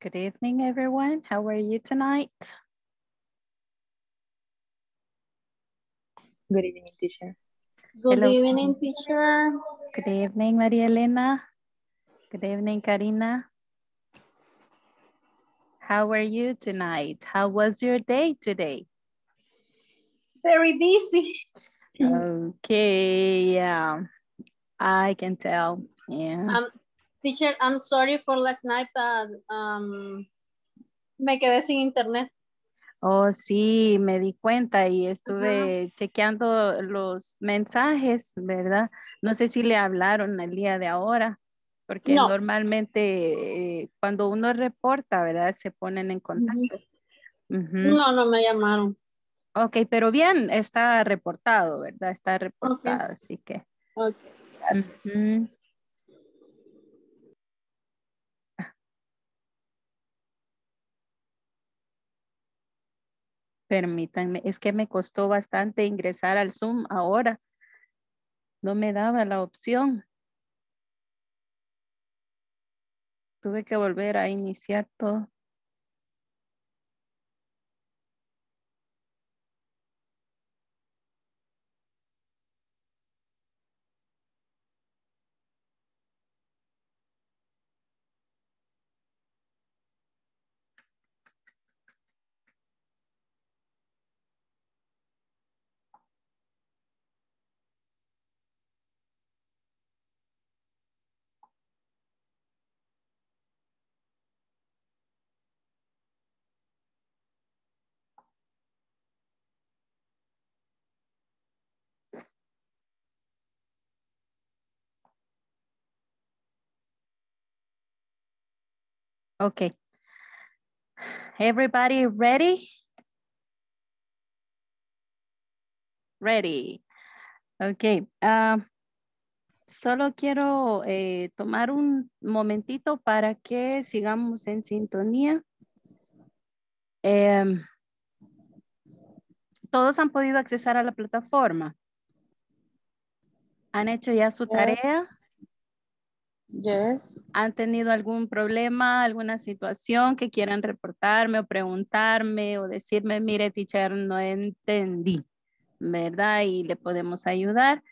Good evening, everyone. How are you tonight? Good evening, teacher. Good Hello. evening, teacher. Good evening, Maria Elena. Good evening, Karina. How are you tonight? How was your day today? Very busy. Okay, yeah, I can tell. Yeah. Um, teacher, I'm sorry for last night, but um, me quedé sin internet. Oh, sí, me di cuenta y estuve chequeando los mensajes, ¿verdad? No sé si le hablaron el día de ahora, porque No. normalmente eh, cuando uno reporta, ¿verdad? Se ponen en contacto. No, no me llamaron. Ok, pero bien, está reportado, ¿verdad? Está reportado, así que. Ok, gracias. Permítanme, es que me costó bastante ingresar al Zoom ahora. No me daba la opción. Tuve que volver a iniciar todo. Okay. Everybody ready? Ready. Okay. ah, solo quiero eh, tomar un momentito para que sigamos en sintonía. Em, Todos han podido accesar a la plataforma. ¿Han hecho ya su Yes. tarea? Yes. ¿Han tenido algún problema, alguna situación que quieran reportarme o preguntarme o decirme, mire, teacher, no entendí, ¿verdad? Y le podemos ayudar.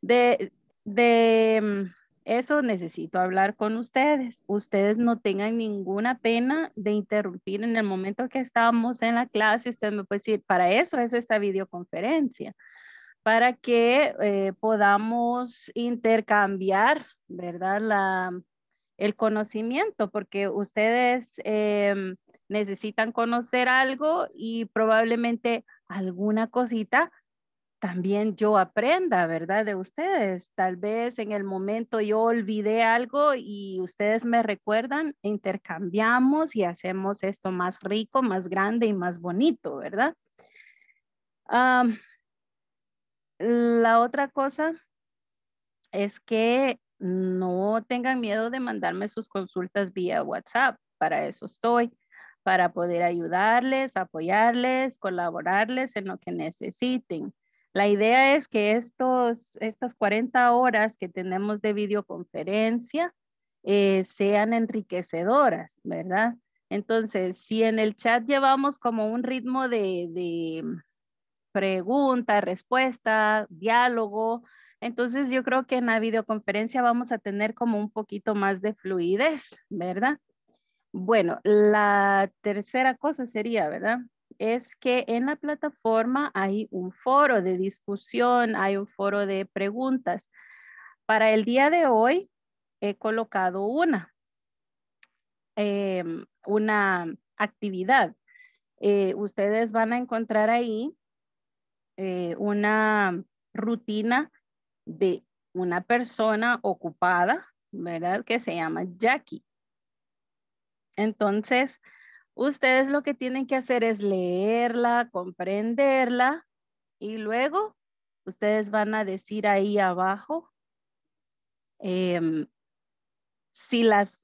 De, de mm, eso necesito hablar con ustedes. Ustedes no tengan ninguna pena de interrumpir en el momento que estamos en la clase. Usted me puede decir, para eso es esta videoconferencia para que eh, podamos intercambiar, ¿verdad? La, el conocimiento, porque ustedes em, necesitan conocer algo y probablemente alguna cosita también yo aprenda, ¿verdad? De ustedes. Tal vez en el momento yo olvidé algo y ustedes me recuerdan, intercambiamos y hacemos esto más rico, más grande y más bonito, ¿verdad? La otra cosa es que no tengan miedo de mandarme sus consultas vía WhatsApp. Para eso estoy, para poder ayudarles, apoyarles, colaborarles en lo que necesiten. La idea es que estos, estas 40 horas que tenemos de videoconferencia eh, sean enriquecedoras, ¿verdad? Entonces, si en el chat llevamos como un ritmo de, de pregunta, respuesta, diálogo. Entonces yo creo que en la videoconferencia vamos a tener como un poquito más de fluidez, ¿verdad? Bueno, la tercera cosa sería, ¿verdad? Es que en la plataforma hay un foro de discusión, hay un foro de preguntas. Para el día de hoy he colocado una, em, una actividad. Eh, ustedes van a encontrar ahí eh, una rutina de una persona ocupada, ¿verdad? Que se llama Jackie. Entonces, ustedes lo que tienen que hacer es leerla, comprenderla y luego ustedes van a decir ahí abajo em, si las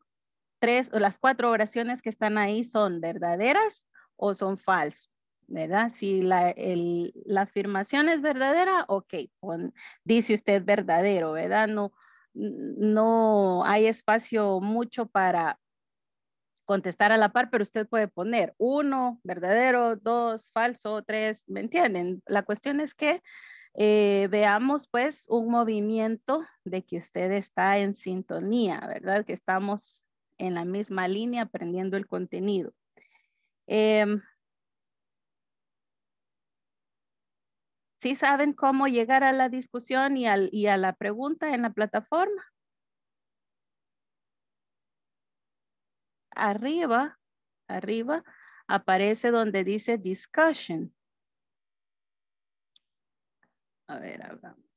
tres o las cuatro oraciones que están ahí son verdaderas o son falsas. ¿Verdad? Si la, la afirmación es verdadera, ok, dice usted verdadero, ¿verdad? No, no hay espacio mucho para contestar a la par, pero usted puede poner uno, verdadero, dos, falso, tres, ¿me entienden? La cuestión es que eh, veamos pues un movimiento de que usted está en sintonía, ¿verdad? Que estamos en la misma línea aprendiendo el contenido. Em, ¿Sí saben cómo llegar a la discusión y, a la pregunta en la plataforma? Arriba, arriba, aparece donde dice discussion. A ver, hablamos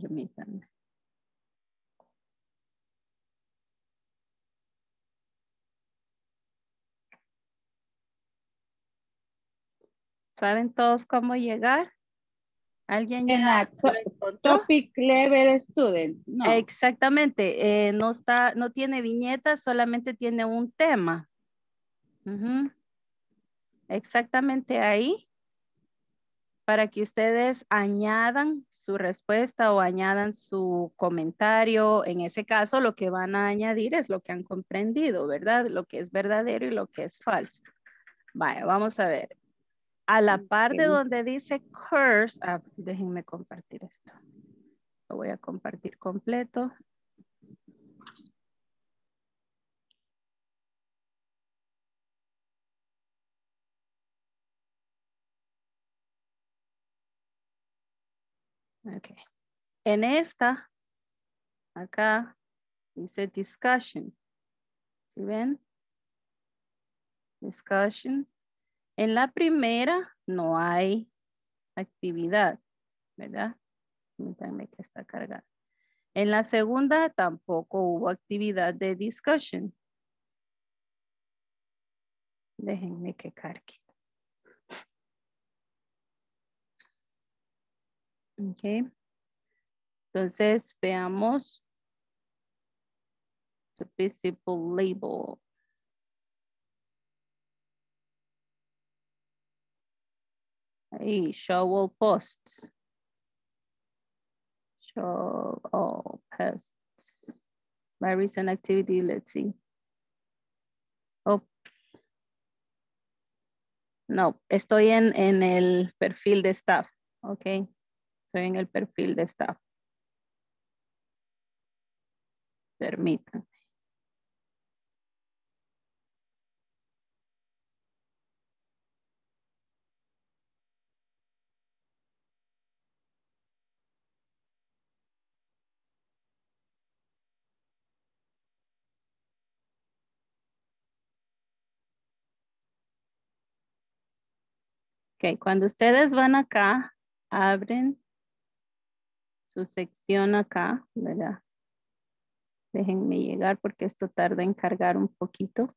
Permítanme. ¿Saben todos cómo llegar? ¿Alguien en ya topic level student. No. Exactamente, eh, no está, no tiene viñetas, solamente tiene un tema. Ujú. Exactamente ahí, para que ustedes añadan su respuesta o añadan su comentario. En ese caso, lo que van a añadir es lo que han comprendido, ¿verdad? Lo que es verdadero y lo que es falso. Vaya, vamos a ver a la parte donde dice curse, ah, déjenme compartir esto. Lo voy a compartir completo. Ok. En esta, acá, dice discussion. ¿Sí ven? Discussion. En la primera no hay actividad, ¿verdad? Permítanme que está cargada. En la segunda tampoco hubo actividad de discussion. Déjenme que cargue. Ok. Entonces, veamos. The visible label. Ahí, show all posts. Show all posts. My recent activity, let's see. Oh. No, estoy en, en el perfil de staff, ok. Estoy en el perfil de staff. Permítanme. Ok, cuando ustedes van acá, abren su sección acá, ¿verdad? Déjenme llegar porque esto tarda en cargar un poquito.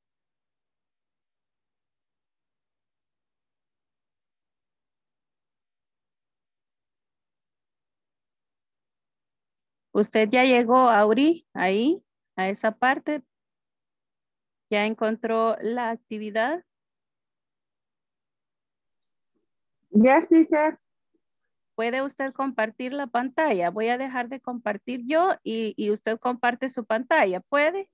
¿Usted ya llegó, Auri, ahí, a esa parte? ¿Ya encontró la actividad? Yes, teacher. ¿Puede usted compartir la pantalla? Voy a dejar de compartir yo y, y usted comparte su pantalla. ¿Puede?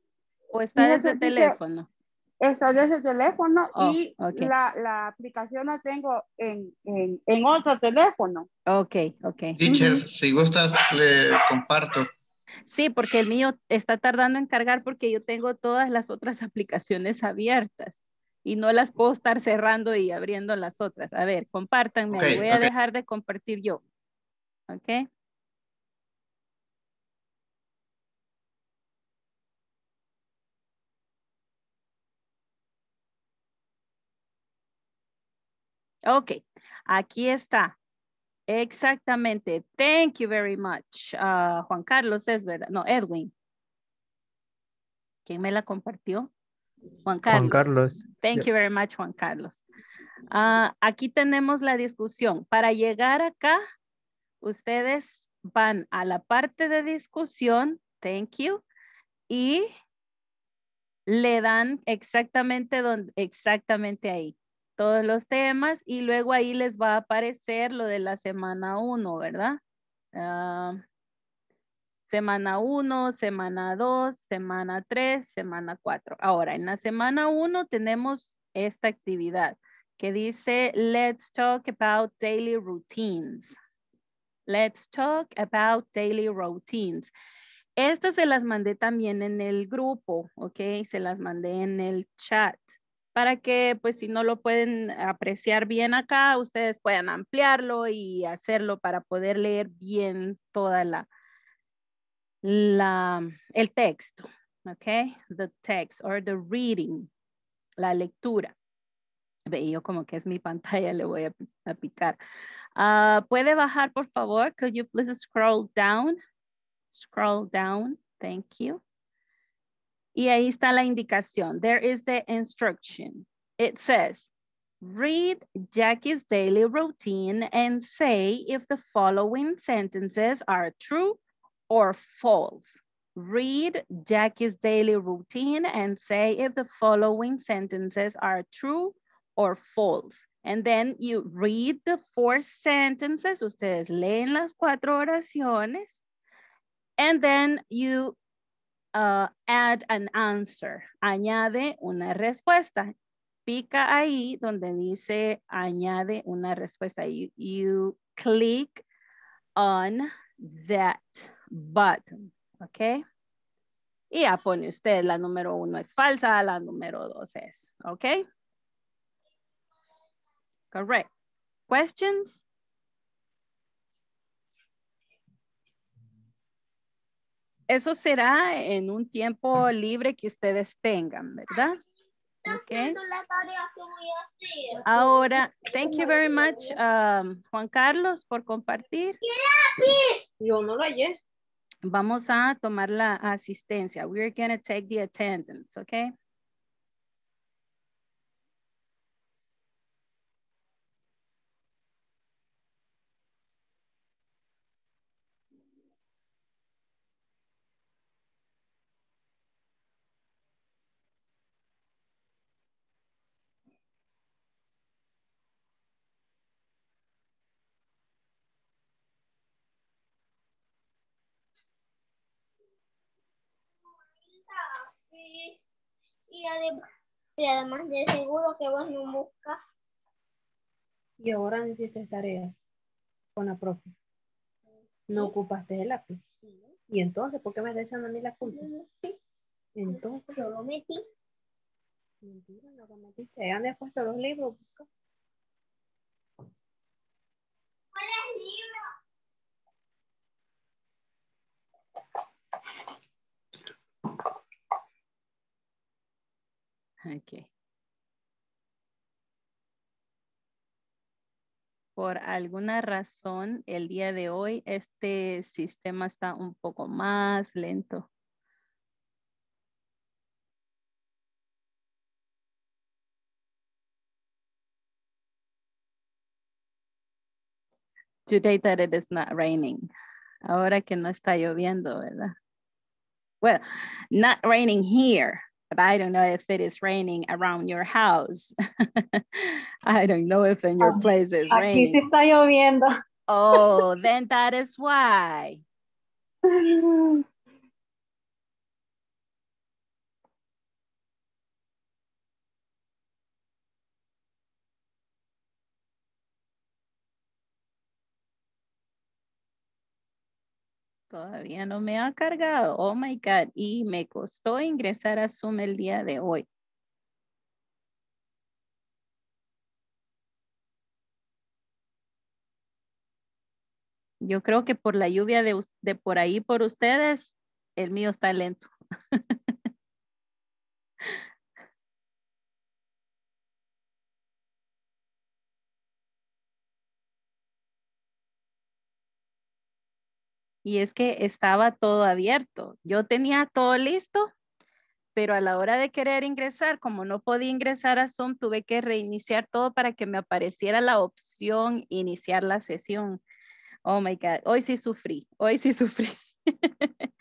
¿O está desde teacher. teléfono? Está desde el teléfono Oh, y la, la aplicación la tengo en, en, en otro teléfono. Ok, ok. Teacher, si gustas, le comparto. Sí, porque el mío está tardando en cargar porque yo tengo todas las otras aplicaciones abiertas y no las puedo estar cerrando y abriendo las otras. A ver, compártanme. ahí. Ok, Voy a dejar de compartir yo. Ok. Ok, aquí está. Exactamente. Thank you very much. Ah, Juan Carlos es verdad. No, Edwin. ¿Quién me la compartió? Juan Carlos. Juan Carlos, Thank you very much, Juan Carlos. Ah, aquí tenemos la discusión. Para llegar acá, ustedes van a la parte de discusión. Thank you. Y le dan exactamente donde, exactamente ahí. todos los temas y luego ahí les va a aparecer lo de la semana 1, ¿verdad? Ah, semana 1, semana 2, semana 3, semana 4. Ahora, en la semana 1 tenemos esta actividad que dice, let's talk about daily routines. Let's talk about daily routines. Estas se las mandé también en el grupo, ¿ok? Se las mandé en el chat para que, pues, si no lo pueden apreciar bien acá, ustedes puedan ampliarlo y hacerlo para poder leer bien toda la, el texto, ¿ok? The text or the reading, la lectura. Ve, yo como que es mi pantalla, le voy a, picar. Uh, ¿Puede bajar, por favor? Could you please scroll down? Scroll down. Thank you. Y ahí está la indicación. There is the instruction. It says, read Jackie's daily routine and say if the following sentences are true or false. Read Jackie's daily routine and say if the following sentences are true or false. And then you read the four sentences. Ustedes leen las cuatro oraciones. And then you uh, add an answer. Añade una respuesta. Pica ahí donde dice añade una respuesta. You, you click on that button. ¿Ok? Y ya pone usted la número uno es falsa, la número dos es. ¿Ok? Correct. Questions? Eso será en un tiempo libre que ustedes tengan, ¿verdad? Okay. Ahora, thank you very much, um, Juan Carlos, por compartir. Yo no lo hallé. Vamos a tomar la asistencia. We're going to take the attendance, okay? Y además, de seguro que vos no buscas. Y ahora necesitas tarea con la profe. No ocupaste el lápiz. Y entonces, ¿por qué me estás echando a mí la culpa? Entonces. Yo lo metí. Mentira, no lo metiste. ¿Dónde has puesto los libros? Busca. ¿Cuáles libros? Ok. Por alguna razón, el día de hoy, este sistema está un poco más lento. Today that it is not raining. Ahora que no está lloviendo, ¿verdad? Well, not raining here. But I don't know if it is raining around your house. I don't know if in your place is Aquí raining. sí está lloviendo. Oh, then that is why. Todavía no me ha cargado. Oh my God. Y me costó ingresar a Zoom el día de hoy. Yo creo que por la lluvia de, de por ahí por ustedes, el mío está lento. Y es que estaba todo abierto. Yo tenía todo listo, pero a la hora de querer ingresar, como no podía ingresar a Zoom, tuve que reiniciar todo para que me apareciera la opción iniciar la sesión. Oh my God, hoy sí sufrí, hoy sí sufrí.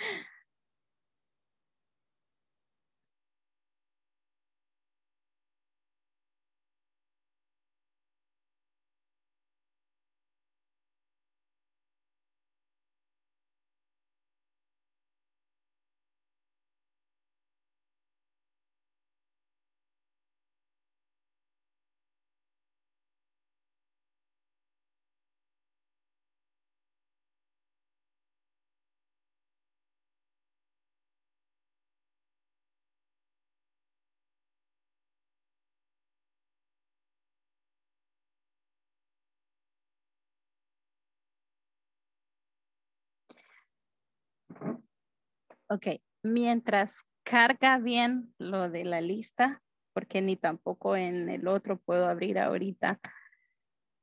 Ok, mientras carga bien lo de la lista, porque ni tampoco en el otro puedo abrir ahorita.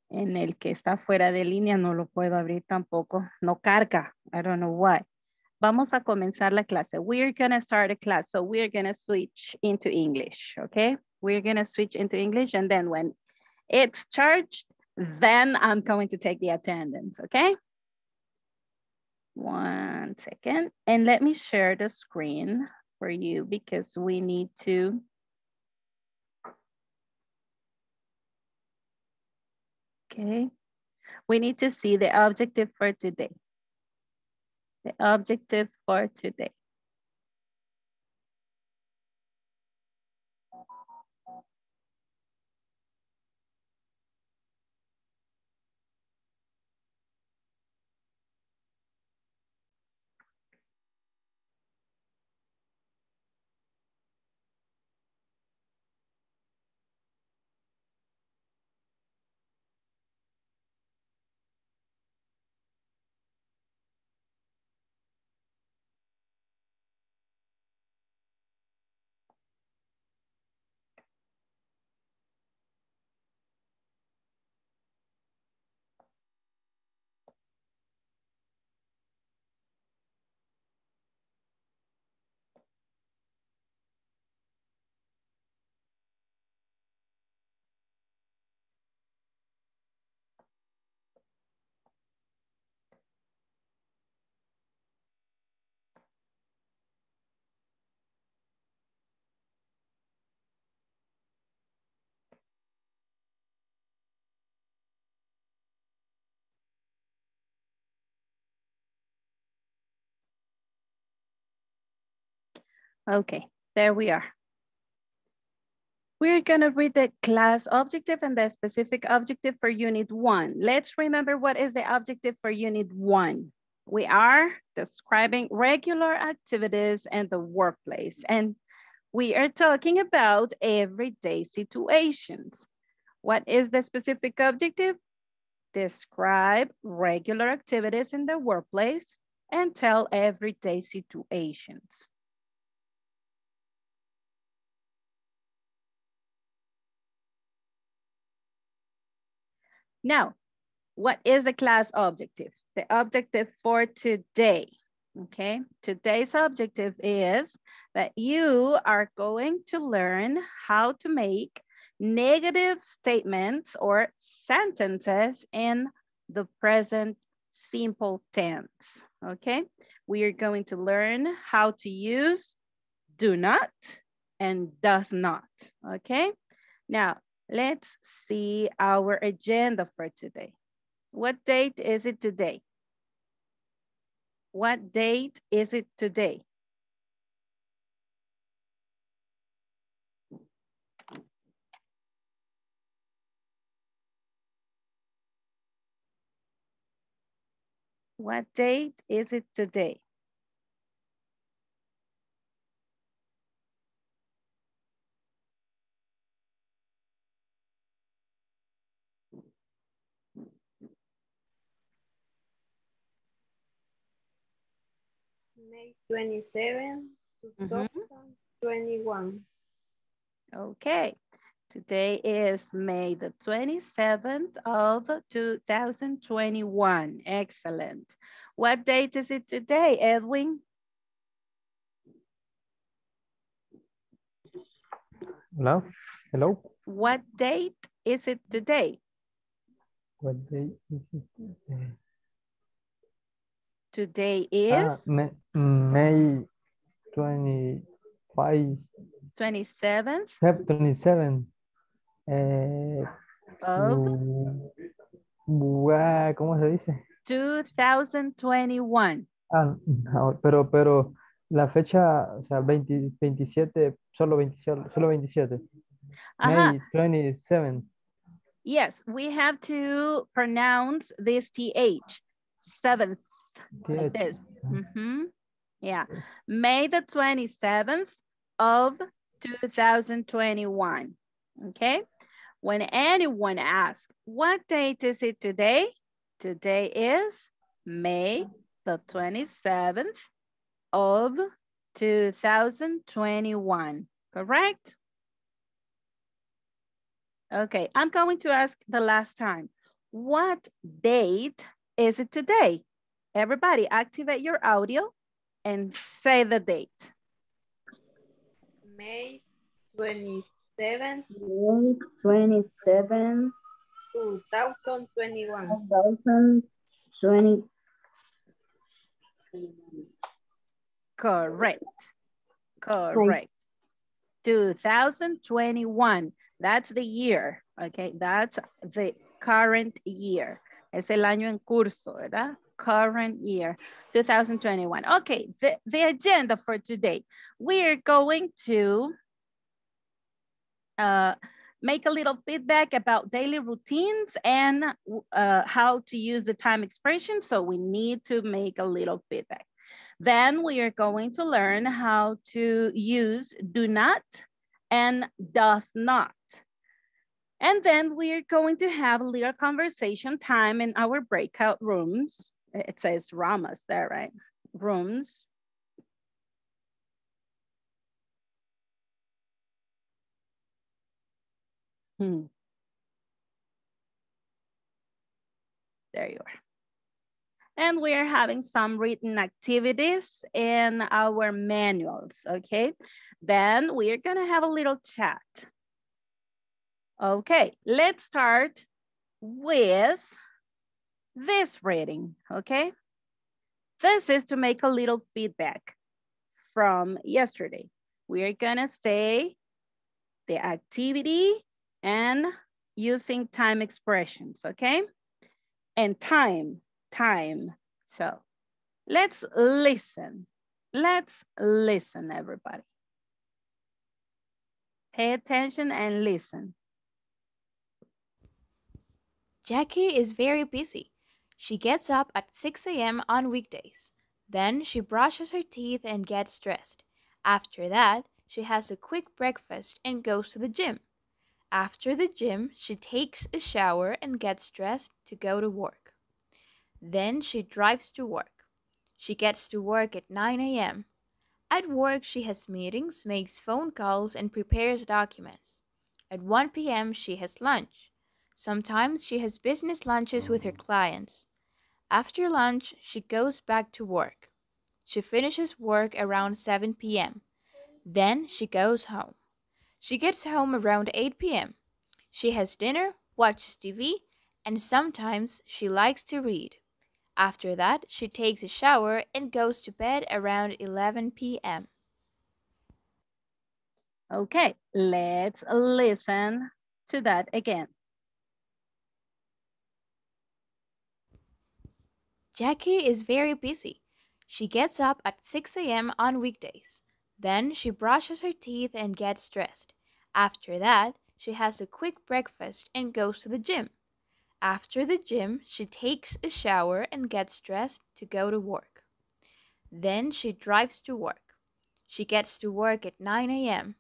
En el que está fuera de línea no lo puedo abrir tampoco. No carga. I don't know why. Vamos a comenzar la clase. We're going to start a class. So we're going to switch into English. Okay. We're going to switch into English. And then when it's charged, then I'm going to take the attendance. Okay. One second. And let me share the screen for you because we need to Okay. We need to see the objective for today. The objective for today. Okay, there we are. We're gonna read the class objective and the specific objective for unit one. Let's remember what is the objective for unit one. We are describing regular activities in the workplace and we are talking about everyday situations. What is the specific objective? Describe regular activities in the workplace and tell everyday situations. Now, what is the class objective? The objective for today, okay? Today's objective is that you are going to learn how to make negative statements or sentences in the present simple tense, okay? We are going to learn how to use do not and does not, okay? Now, Let's see our agenda for today. What date is it today? What date is it today? What date is it today? 27, 2021. Mm-hmm. Okay, today is May the 27th of 2021. Excellent. What date is it today, Edwin? Hello? Hello? What date is it today? What date is it today? Today Ah, is May, May 25, 27th Feb 27. Eh, of ¿Cómo se dice? 2021. Ah, no, pero, pero la fecha, o sea, 20 27, solo 27, solo 27. Ajá. May 27. Yes, we have to pronounce this TH, seventh, like TH. this. Mhm. Yeah, May the 27th of 2021, okay? When anyone asks, what date is it today? Today is May the 27th of 2021, correct? Okay, I'm going to ask the last time. What date is it today? Everybody activate your audio and say the date. May 27, 27, 2021. 2020. Correct. Correct. 2021. That's the year. Okay, that's the current year. Es el año en curso, ¿verdad? Current year, 2021. Okay, the, the agenda for today. We're going to uh, make a little feedback about daily routines and uh, how to use the time expression. So we need to make a little feedback. Then we are going to learn how to use do not and does not. And then we are going to have a little conversation time in our breakout rooms. It says Ramas there, right? Rooms. Hmm. There you are. And we are having some written activities in our manuals, okay? Then we are gonna have a little chat. Okay, let's start with this reading, okay? This is to make a little feedback from yesterday. We are gonna say the activity and using time expressions, okay? And time, time. So let's listen. Let's listen, everybody. Pay attention and listen. Jackie is very busy. She gets up at 6 a.m. on weekdays. Then she brushes her teeth and gets dressed. After that, she has a quick breakfast and goes to the gym. After the gym, she takes a shower and gets dressed to go to work. Then she drives to work. She gets to work at 9 a.m. At work, she has meetings, makes phone calls, and prepares documents. At 1 p.m., she has lunch. Sometimes she has business lunches with her mm. clients. After lunch, she goes back to work. She finishes work around 7 p.m. Then she goes home. She gets home around 8 p.m. She has dinner, watches TV, and sometimes she likes to read. After that, she takes a shower and goes to bed around 11 p.m. Okay, let's listen to that again. Jackie is very busy. She gets up at 6 a.m. on weekdays. Then she brushes her teeth and gets dressed. After that, she has a quick breakfast and goes to the gym. After the gym, she takes a shower and gets dressed to go to work. Then she drives to work. She gets to work at 9 a.m.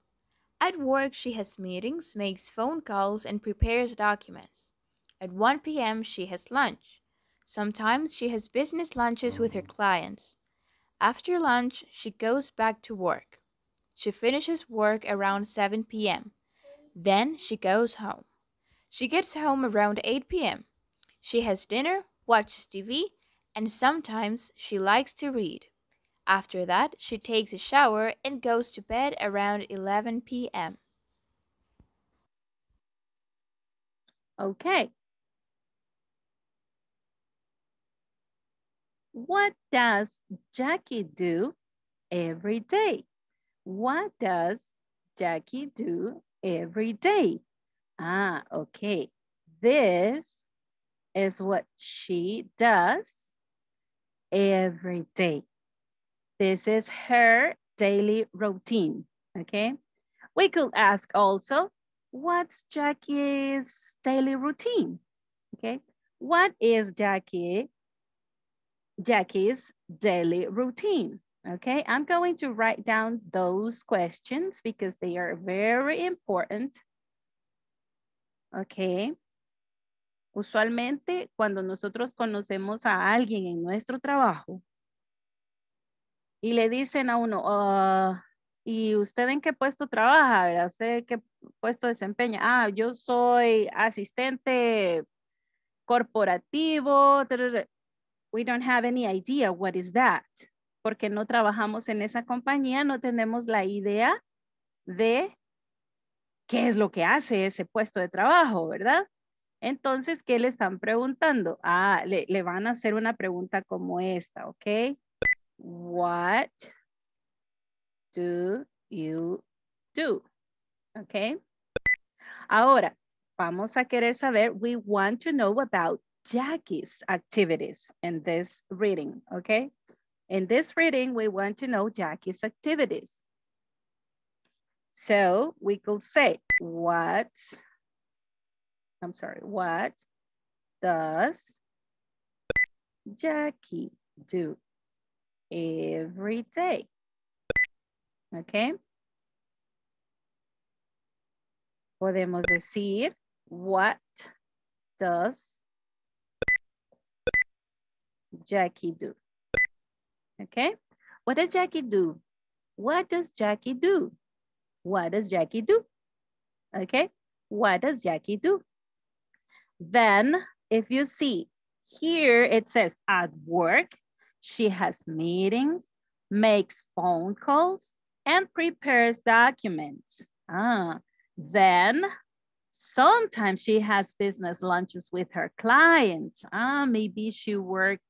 At work, she has meetings, makes phone calls, and prepares documents. At 1 p.m., she has lunch. Sometimes she has business lunches with her mm. clients. After lunch, she goes back to work. She finishes work around 7 p.m. Then she goes home. She gets home around 8 p.m. She has dinner, watches TV, and sometimes she likes to read. After that, she takes a shower and goes to bed around 11 p.m. Okay. What does Jackie do every day? What does Jackie do every day? Ah, okay. This is what she does every day. This is her daily routine, okay? We could ask also, what's Jackie's daily routine? Okay, what is Jackie, Jackie's daily routine? Okay, I'm going to write down those questions because they are very important. Okay. Usualmente cuando nosotros conocemos a alguien en nuestro trabajo, y le dicen a uno, "Ah, ¿y usted en qué puesto trabaja? verdad? ¿Usted qué puesto desempeña? Ah, yo soy asistente corporativo. tarara". We don't have any idea what is that. Porque no trabajamos en esa compañía, no tenemos la idea de qué es lo que hace ese puesto de trabajo, ¿verdad? Entonces, ¿qué le están preguntando? Ah, le, van a hacer una pregunta como esta, ¿ok? What do you do? ¿Ok? Ahora, vamos a querer saber, we want to know about Jackie's activities in this reading, okay? In this reading, we want to know Jackie's activities. So we could say, what, I'm sorry, what does Jackie do every day? Okay. Podemos decir, what does Jackie do? Okay. What does Jackie do? What does Jackie do? What does Jackie do? Okay. What does Jackie do? Then if you see here, it says at work, she has meetings, makes phone calls, and prepares documents. Ah, then sometimes she has business lunches with her clients. Ah, maybe she work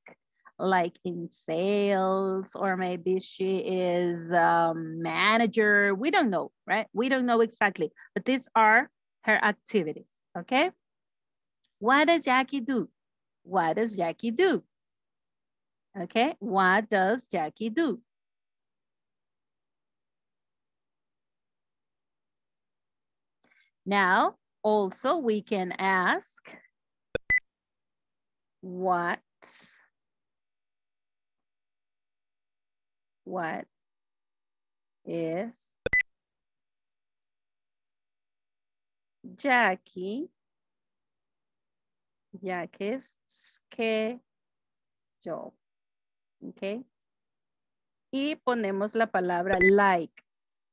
like in sales or maybe she is um, manager. We don't know, right? We don't know exactly, but these are her activities, okay? What does Jackie do? What does Jackie do? Okay, what does Jackie do? Now, also we can ask, what, what is Jackie, Jackie's schedule? Okay. Y ponemos la palabra like.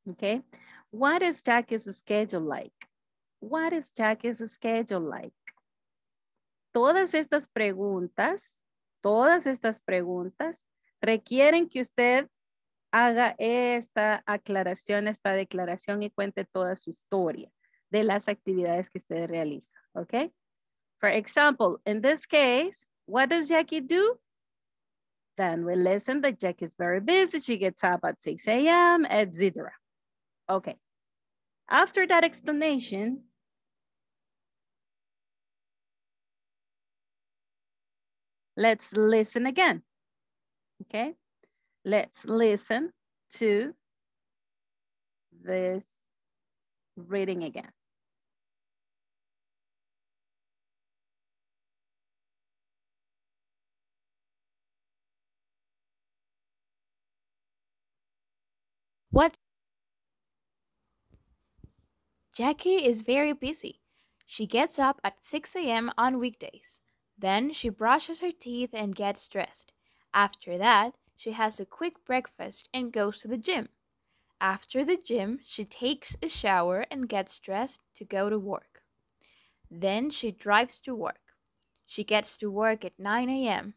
Okay. What is Jackie's schedule like? What is Jackie's schedule like? Todas estas preguntas, todas estas preguntas requieren que usted haga esta aclaración, esta declaración y cuente toda su historia de las actividades que usted realiza, ¿ok? For example, in this case, what does Jackie do? Then we listen that Jackie is very busy. She gets up at 6 a.m., etc. Okay. After that explanation, let's listen again. Okay. Let's listen to this reading again. What? Jackie is very busy. She gets up at 6 a.m. on weekdays. Then she brushes her teeth and gets dressed. After that, she has a quick breakfast and goes to the gym. After the gym, she takes a shower and gets dressed to go to work. Then she drives to work. She gets to work at 9 a.m.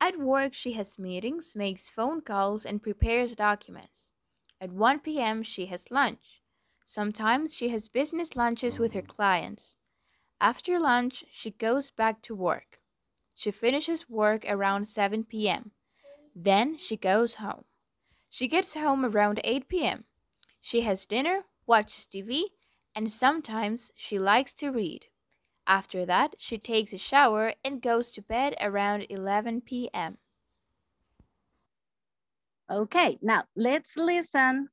At work, she has meetings, makes phone calls, and prepares documents. At 1 p.m., she has lunch. Sometimes she has business lunches with her clients. After lunch, she goes back to work. She finishes work around 7 p.m. Then she goes home. She gets home around 8 p.m. She has dinner, watches TV, and sometimes she likes to read. After that, she takes a shower and goes to bed around 11 p.m. Okay, now let's listen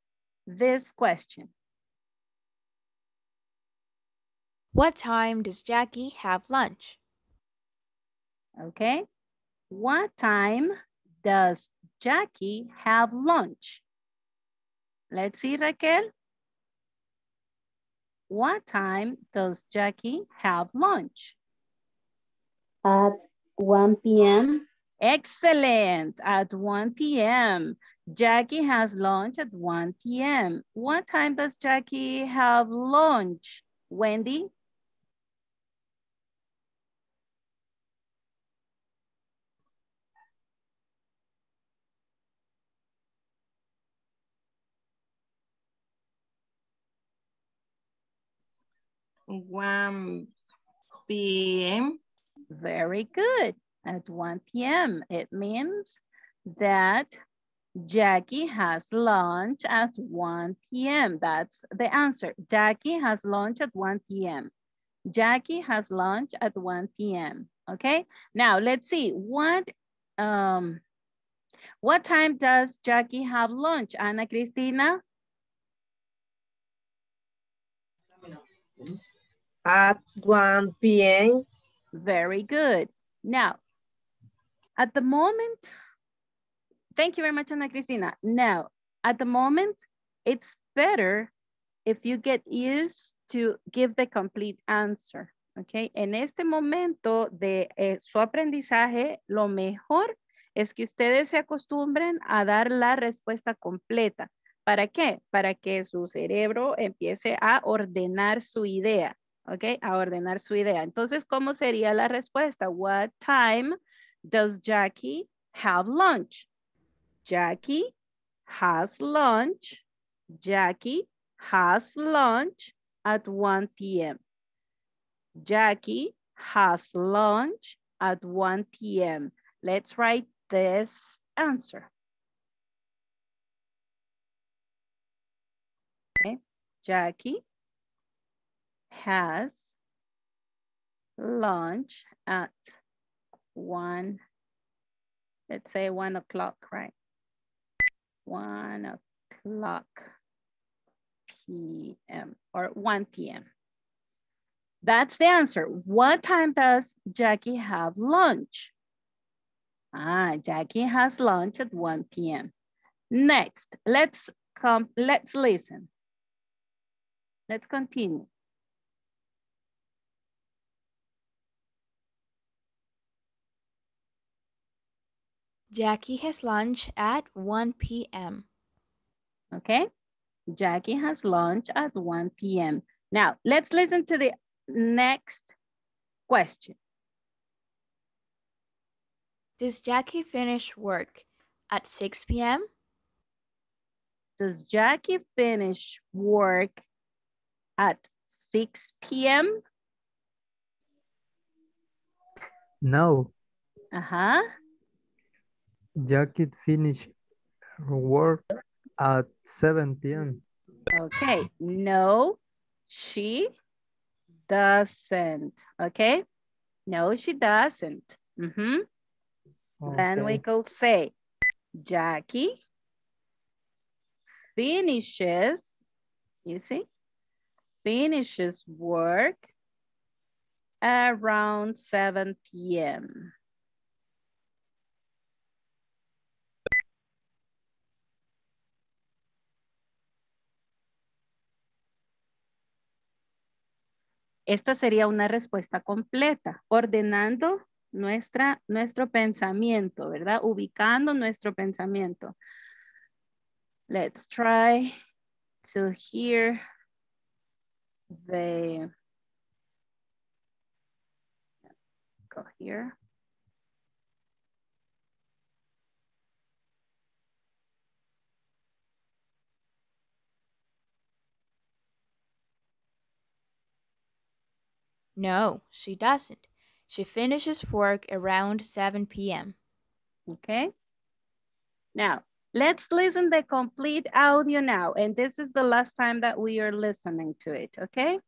this question. What time does Jackie have lunch? Okay, what time does Jackie have lunch? Let's see, Raquel. What time does Jackie have lunch? At 1 p.m. Excellent, at 1 p.m. Jackie has lunch at 1 p.m. What time does Jackie have lunch? Wendy? One p.m. Very good. At 1 p.m. It means that Jackie has lunch at 1 p.m. That's the answer. Jackie has lunch at 1 p.m. Jackie has lunch at 1 p.m. Okay, now let's see what um what time does Jackie have lunch? Ana Cristina? At 1 p.m. Very good. Now, at the moment, thank you very much, Ana Cristina. Now, at the moment, it's better if you get used to give the complete answer. Okay, en este momento de eh, su aprendizaje, lo mejor es que ustedes se acostumbren a dar la respuesta completa. ¿Para qué? Para que su cerebro empiece a ordenar su idea. ¿Ok? A ordenar su idea. Entonces, ¿cómo sería la respuesta? What time does Jackie have lunch? Jackie has lunch. Jackie has lunch at 1 p.m. Jackie has lunch at 1 p.m. Let's write this answer. Okay, Jackie has lunch at one, let's say one o'clock, right? One o'clock p.m. or 1 p.m. That's the answer. What time does Jackie have lunch? Ah, Jackie has lunch at 1 p.m. Next, let's come, let's listen. Let's continue. Jackie has lunch at 1 p.m. Okay, Jackie has lunch at 1 p.m. Now, let's listen to the next question. Does Jackie finish work at 6 p.m.? Does Jackie finish work at 6 p.m.? No, Uh-huh. Jackie finish work at 7 p.m. Okay, no, she doesn't. Okay, no, she doesn't. Mm -hmm. Then we could say Jackie finishes, you see, finishes work around 7 p.m. Esta sería una respuesta completa, ordenando nuestra, nuestro pensamiento, ¿verdad? Ubicando nuestro pensamiento. Let's try to hear the, go here. No, she doesn't. She finishes work around 7 p.m. Okay. Now, let's listen the complete audio now. And this is the last time that we are listening to it, okay?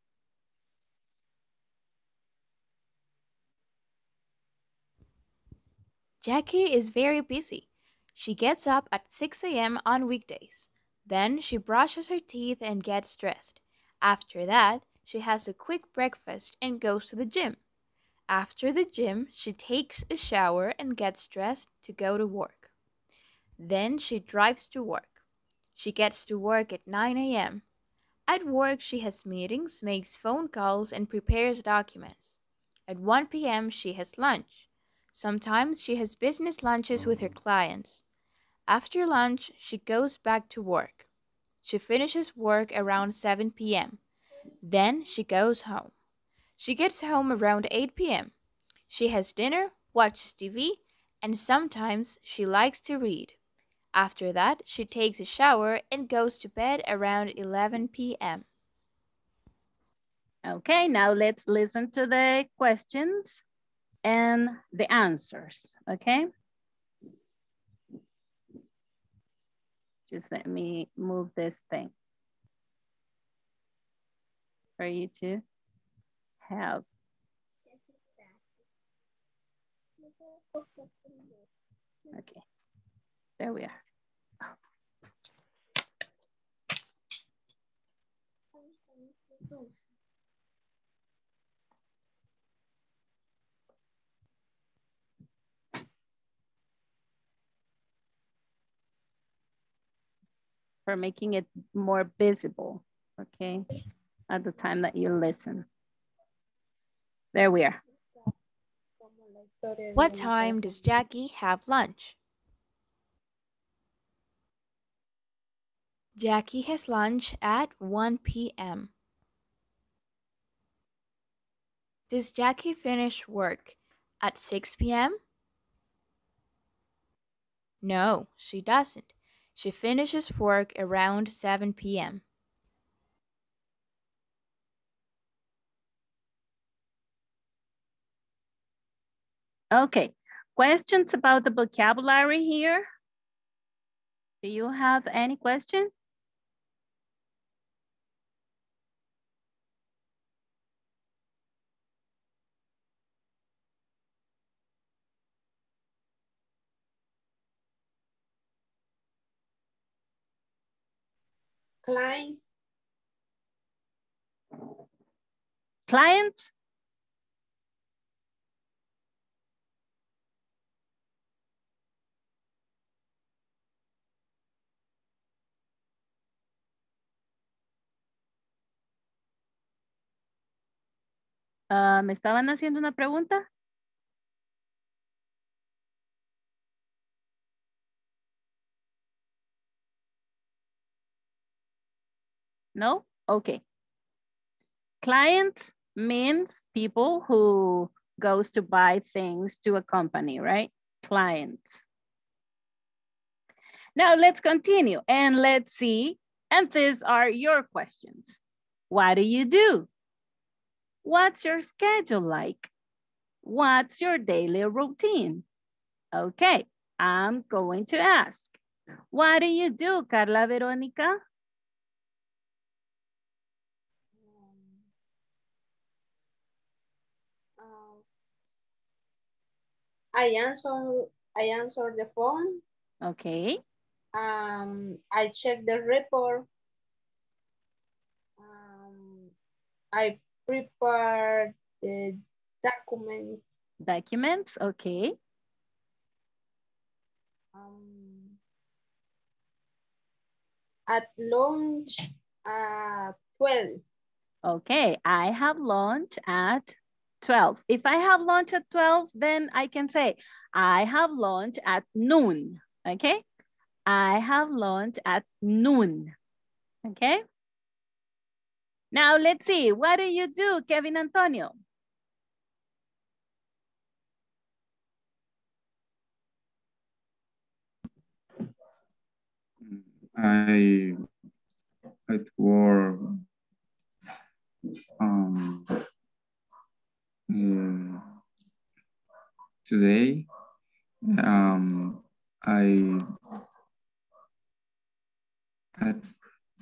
Jackie is very busy. She gets up at 6 a.m. on weekdays. Then she brushes her teeth and gets dressed. After that, she has a quick breakfast and goes to the gym. After the gym, she takes a shower and gets dressed to go to work. Then she drives to work. She gets to work at 9 a.m. At work, she has meetings, makes phone calls, and prepares documents. At 1 p.m., she has lunch. Sometimes she has business lunches with her clients. After lunch, she goes back to work. She finishes work around 7 p.m. Then she goes home. She gets home around 8 p.m. She has dinner, watches TV, and sometimes she likes to read. After that, she takes a shower and goes to bed around 11 p.m. Okay, now let's listen to the questions and the answers, okay? Just let me move this thing for you to have. Okay, there we are. For making it more visible, okay, at the time that you listen. There we are. What time does Jackie have lunch? Jackie has lunch at 1 p.m. Does Jackie finish work at 6 p.m.? No, she doesn't. She finishes work around 7 p.m. Okay, questions about the vocabulary here? Do you have any question? Client, Client? Ah, ¿Me estaban haciendo una pregunta? No? Okay. Client means people who goes to buy things to a company, right? Clients. Now let's continue and let's see. And these are your questions. What do you do? What's your schedule like? What's your daily routine? Okay, I'm going to ask. What do you do, Carla Veronica? um, I answer, I answer the phone. Okay, Um, I check the report. Um, I prepare the documents. documents, okay. Um, at lunch at 12. Okay, I have lunch at 12. If I have lunch at 12, then I can say, I have lunch at noon, okay? I have lunch at noon, okay? Now let's see, what do you do, Kevin Antonio? I I work um uh, today um I at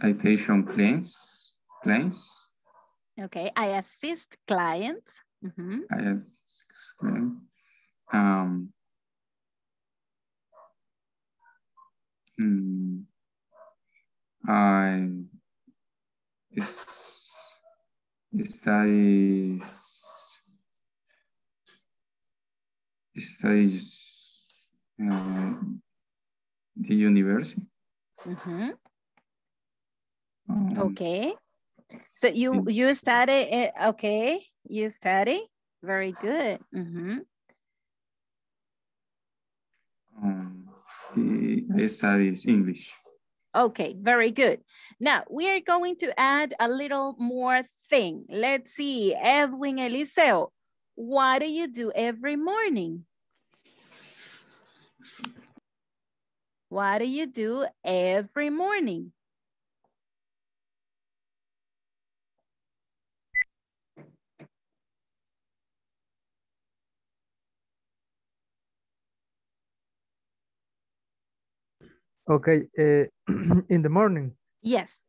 attention planes planes Okay, I assist clients. Mhm. I exclaim, um hmm, I is studies studies uh, the university. Mhm. Um, Okay. So you you study it, okay? You study? Very good. Mm -hmm. um, I study English. Okay, very good. Now, we are going to add a little more thing. Let's see, Edwin Eliseo, what do you do every morning? What do you do every morning? Okay, uh, in the morning, Yes.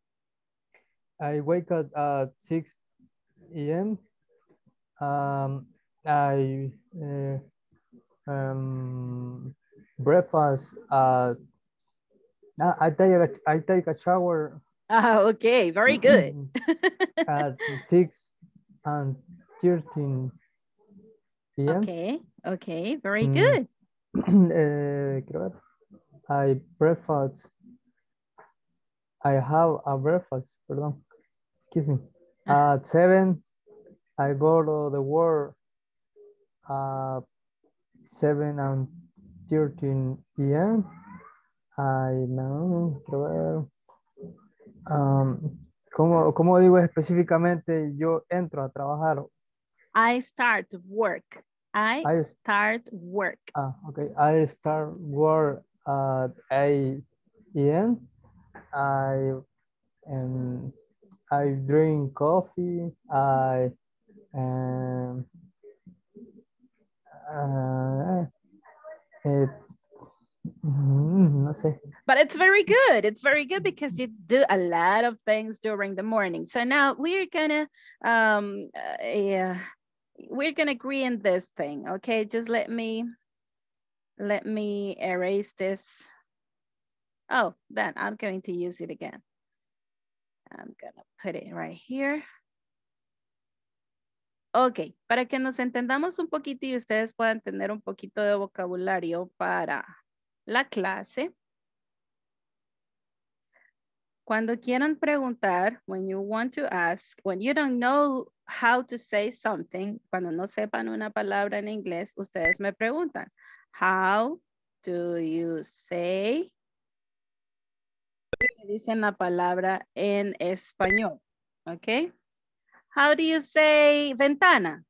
I wake up at 6 a.m. Um, I uh, um, breakfast at ah, I take a, I take a shower Ah, okay, very good. at 6 and 13 p.m. Okay, okay, very Mm. good. Ver. I breakfast. I have a breakfast, perdón. Excuse me. At seven, I go to the work. At seven and thirteen p.m. I know. Um, ¿cómo, cómo digo específicamente yo entro a trabajar? I start work. I, I- start work. Ah, okay. I start work 8 a.m. I um, I drink coffee. I um, uh, eh, mm, no sé. But it's very good. It's very good because you do a lot of things during the morning. So now we're gonna, um, uh, yeah, we're gonna agree in this thing. Okay, just let me, let me erase this. Oh, then I'm going to use it again. I'm gonna put it right here. Ok, para que nos entendamos un poquito y ustedes puedan tener un poquito de vocabulario para la clase. Cuando quieran preguntar, when you want to ask, when you don't know how to say something, cuando no sepan una palabra en inglés, ustedes me preguntan, how do you say? Y me dicen la palabra en español, ¿ok? How do you say ventana?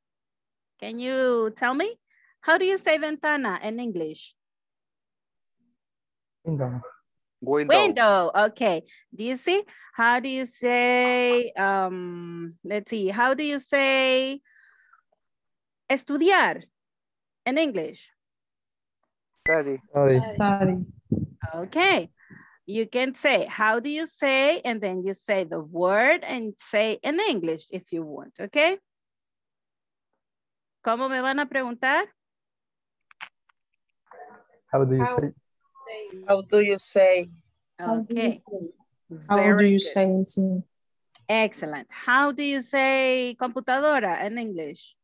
Can you tell me? How do you say ventana in English? Window. Window. Window, okay. Do you see? How do you say, um, let's see, how do you say estudiar in English? Study. Sorry. Okay. You can say, how do you say, and then you say the word and say in English if you want, okay? ¿Cómo me van a preguntar? How do you How- say? How do you say? Okay. How do Very you good. say? Excellent. How do you say computadora in English?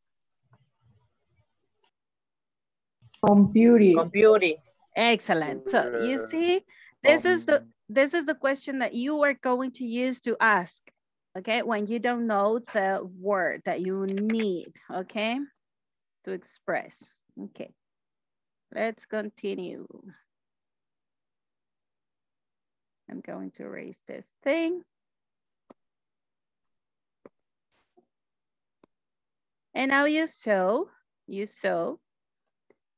Computer. Computer. Excellent. So you see, this is the this is the question that you are going to use to ask, okay? When you don't know the word that you need, okay? To express. Okay. Let's continue. I'm going to erase this thing. And now you sew, you saw,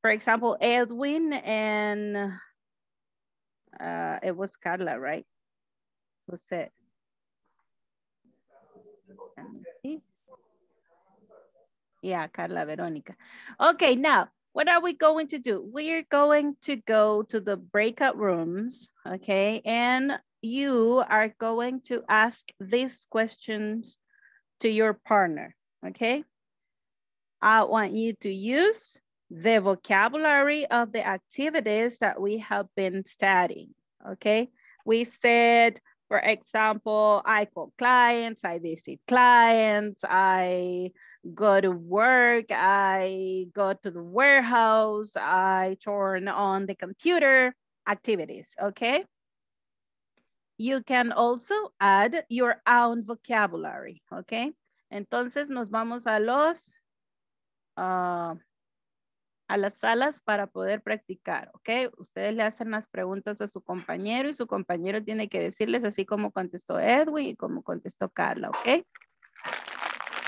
for example, Edwin and uh, it was Carla, right? Who said? Let me see. Yeah, Carla Veronica. Okay, now, what are we going to do? We're going to go to the breakout rooms, okay? And you are going to ask these questions to your partner, okay? I want you to use the vocabulary of the activities that we have been studying, okay? We said, for example, I call clients, I visit clients, I go to work, I go to the warehouse, I turn on the computer, activities, okay? You can also add your own vocabulary, okay? Entonces nos vamos a los, uh, a las salas para poder practicar, ¿ok? Ustedes le hacen las preguntas a su compañero y su compañero tiene que decirles así como contestó Edwin y como contestó Carla, ¿ok?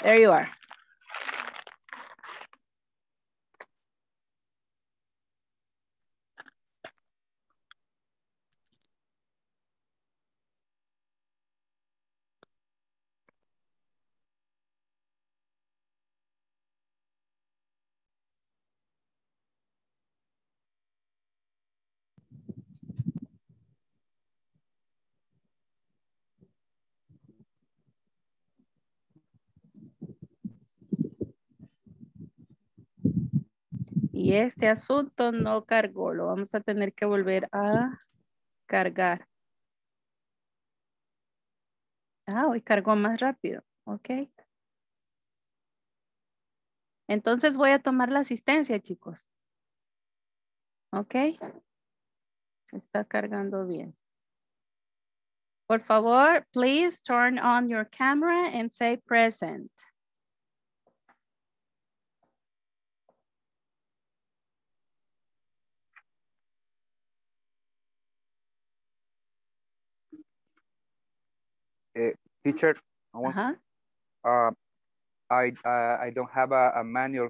There you are. Este asunto no cargó, lo vamos a tener que volver a cargar. Ah, hoy cargó más rápido, ok. Entonces voy a tomar la asistencia, chicos. Ok. Está cargando bien. Por favor, please turn on your camera and say present. Uh, teacher, I want, Uh-huh. uh, I, uh, I don't have a, a manual.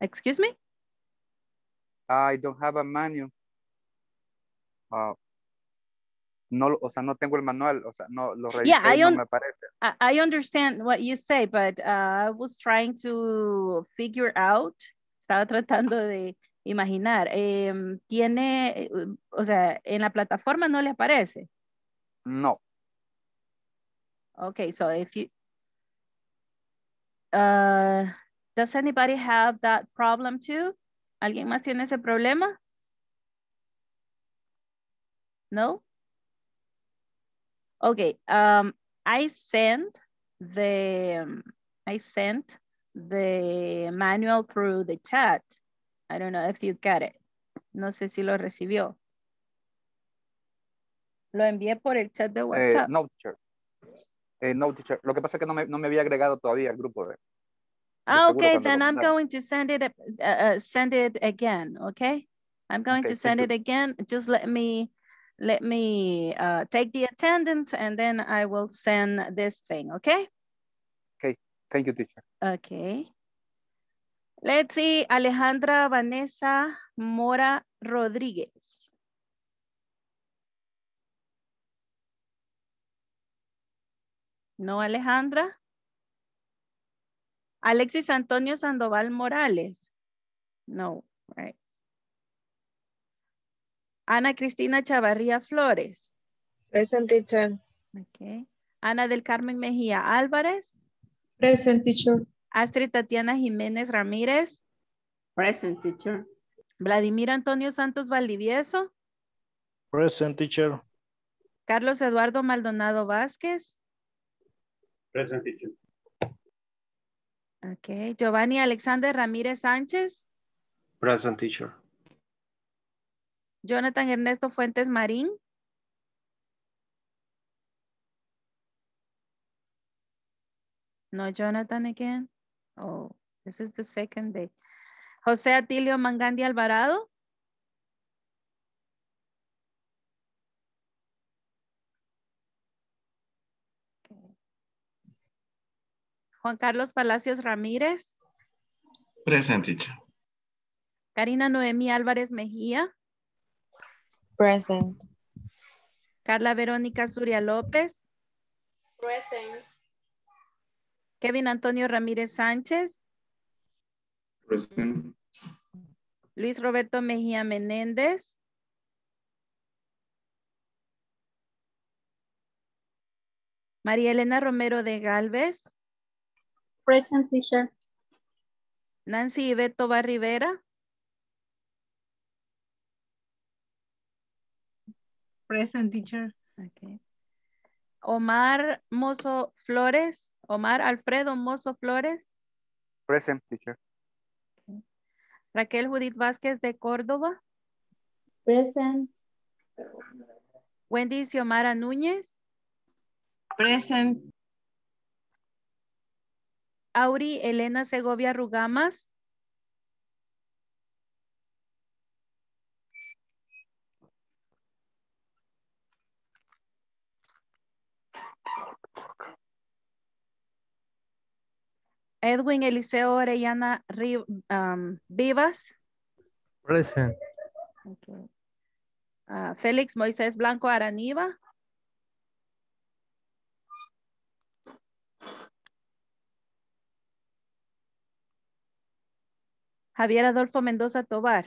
Excuse me? I don't have a manual. Uh, no, o sea, no tengo el manual, o sea, no lo revisé Yeah, I no me aparece. I, I understand what you say, but uh, I was trying to figure out, estaba tratando de imaginar, em, tiene, eh, o sea, en la plataforma no le aparece. No, Okay, so if you, uh, does anybody have that problem too? ¿Alguien más tiene ese problema? No? Okay, um, I sent the, um, I sent the manual through the chat. I don't know if you got it. No sé si lo recibió. Lo envié por el chat de eh, WhatsApp. no, teacher. Eh, no, teacher. Lo que pasa es que no me, no me había agregado todavía al grupo. De, Ah, okay, then I'm going to send it, uh, uh, send it again, okay? I'm going Okay, to send it again. Just let me, let me uh, take the attendance and then I will send this thing, okay? okay? Thank you, teacher. Okay. Let's see, Alejandra Vanessa Mora Rodríguez. No, Alejandra. Alexis Antonio Sandoval Morales. No, right. Ana Cristina Chavarría Flores. Present teacher. Okay. Ana del Carmen Mejía Álvarez. Present teacher. Astrid Tatiana Jiménez Ramírez. Present teacher. Vladimir Antonio Santos Valdivieso. Present teacher. Carlos Eduardo Maldonado Vázquez. Present teacher. Ok. Giovanni Alexander Ramírez Sánchez. Present teacher. Jonathan Ernesto Fuentes Marín. No, Jonathan again. Oh, this is the second day. José Atilio Mangandi Alvarado. Juan Carlos Palacios Ramírez. Present teacher. Karina Noemí Álvarez Mejía. Present. Carla Verónica Zuria López. Present. Kevin Antonio Ramírez Sánchez. Present. Luis Roberto Mejía Menéndez. María Elena Romero de Galvez. Present teacher. Nancy Ibeto Barrivera. Present teacher. Okay. Omar Mozo Flores. Omar Alfredo Mozo Flores. Present teacher. Raquel Judith Vázquez de Córdoba. Present. Wendy Xiomara Núñez. Present. Auri Elena Segovia Rugamas. Edwin Eliseo Orellana um, Vivas. Ah, Félix Moisés Blanco Araniva. Javier Adolfo Mendoza Tobar.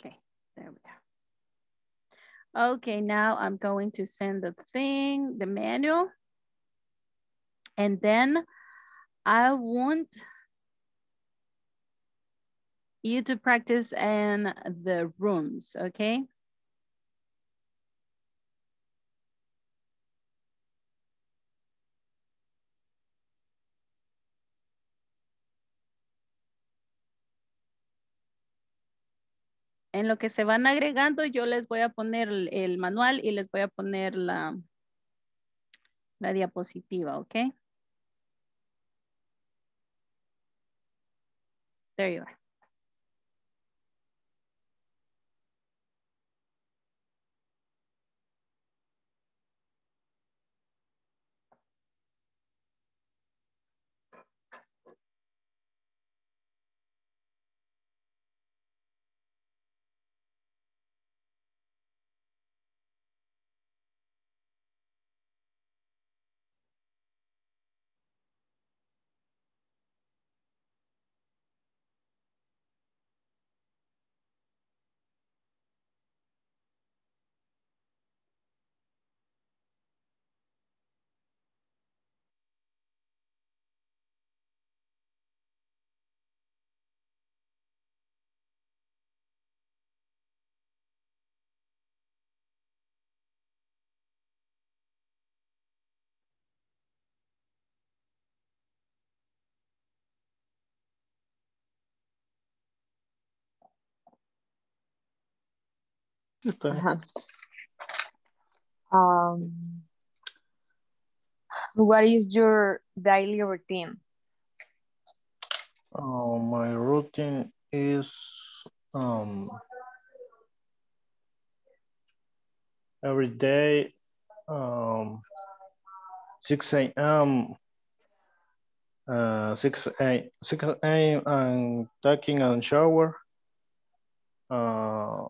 Okay, there we are. Okay, now I'm going to send the thing, the manual. And then I want you to practice in the rooms, okay? En lo que se van agregando, yo les voy a poner el, manual y les voy a poner la, la diapositiva, ¿ok? There you are. Uh-huh. Um, what is your daily routine? Uh, my routine is um, every day um, 6 a.m. Uh, 6 a 6 a.m. I'm taking a shower. Uh,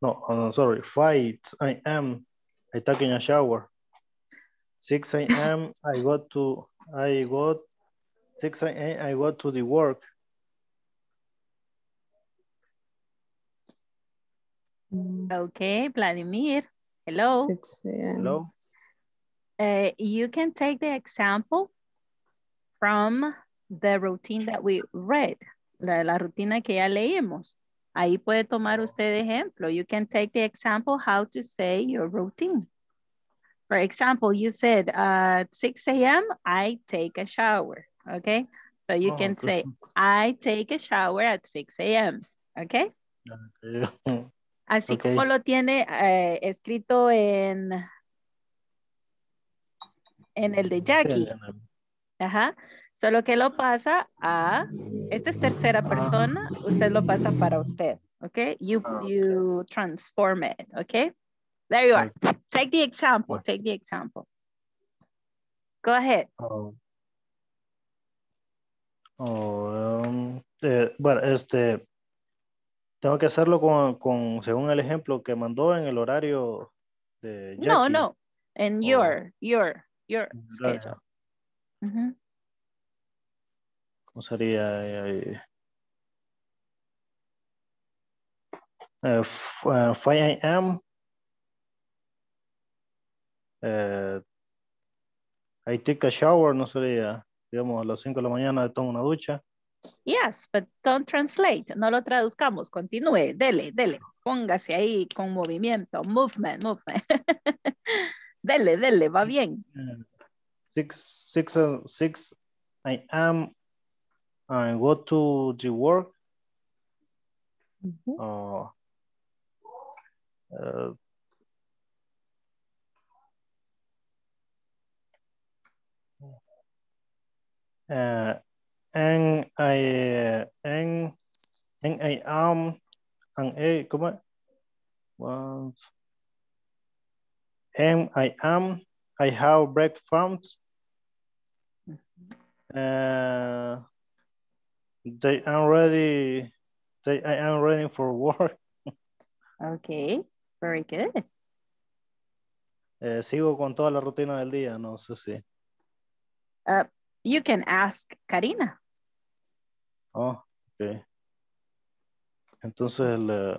no, uh, sorry, 5 a.m. I taking a shower. 6 a.m. I go to I go 6 a.m. I go to the work. Okay, Vladimir. Hello. Hello. Uh, you can take the example from the routine that we read, la, la rutina que ya leímos. Ahí puede tomar usted ejemplo. You can take the example how to say your routine. For example, you said at 6 a.m. I take a shower, okay? So you Oh, can say. I take a shower at 6 a.m., okay? Okay. Así Okay. como lo tiene eh, escrito en, en el de Jackie. Ajá. Solo que lo pasa a, esta es tercera persona, usted lo pasa para usted, ¿ok? You, you transform it, ¿ok? There you are. Take the example, take the example. Go ahead. Oh. Oh, um, eh, bueno, este, tengo que hacerlo con, con, según el ejemplo que mandó en el horario de Jackie. No, no, in your, your, your Horario. schedule. Ujú. ¿Cómo sería? Eh, eh, f- eh, 5 a.m. Eh, I take a shower, no sería, digamos, a las 5 de la mañana tomo una ducha. Yes, but don't translate, no lo traduzcamos, continúe, dele, dele, póngase ahí con movimiento, movement, movement. dele, dele, va bien. Eh, Six, six, uh, six, I am, I go to the work. Uh, uh, uh, and I, uh, and, and I am, and I, ¿cómo es? Once. Am I am. I have breakfast. Uh, they are ready. They I am ready for work. Okay, very good. Eh, sigo con toda la rutina del día, no sé si. Uh, you can ask Karina. Oh, ok. Entonces, el,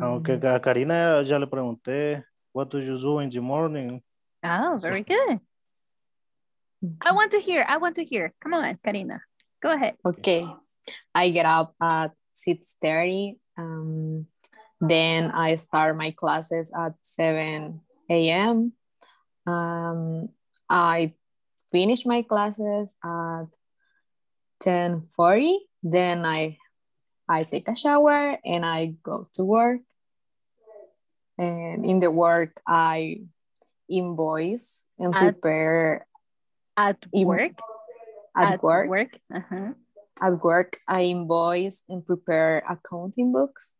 aunque a Karina ya le pregunté, what do you do in the morning? Oh, very good. I want to hear, I want to hear. Come on, Karina. Go ahead. Okay. I get up at 6.30. Um, then I start my classes at 7 a.m. Um, I finish my classes at 10.40. Then I, I take a shower and I go to work. And in the work, I invoice and prepare At in- work? at, work. work. Uh-huh. At work, I invoice and prepare accounting books.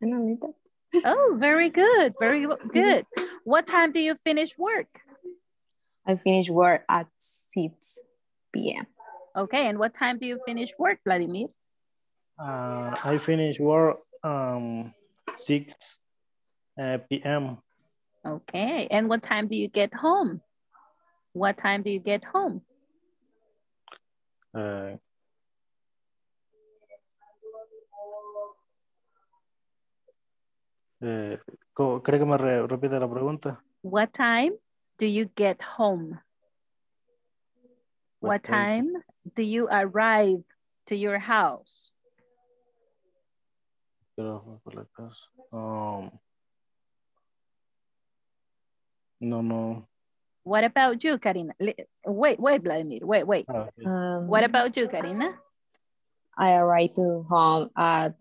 And I need that. Oh, very good. Very good. What time do you finish work? I finish work at 6 p.m. Okay, and what time do you finish work, Vladimir? Uh, I finish work um 6 uh, p.m. Okay, and what time do you get home? What time do you get home? Uh, eh, co- ¿Cree que me re- repite la pregunta? What time do you get home? What time do you arrive to your house? Quiero ver por la casa. Um, no, no. What about you, Karina? Wait, wait, Vladimir, wait, wait. Ok. Um, What about you, Karina? I arrive to home at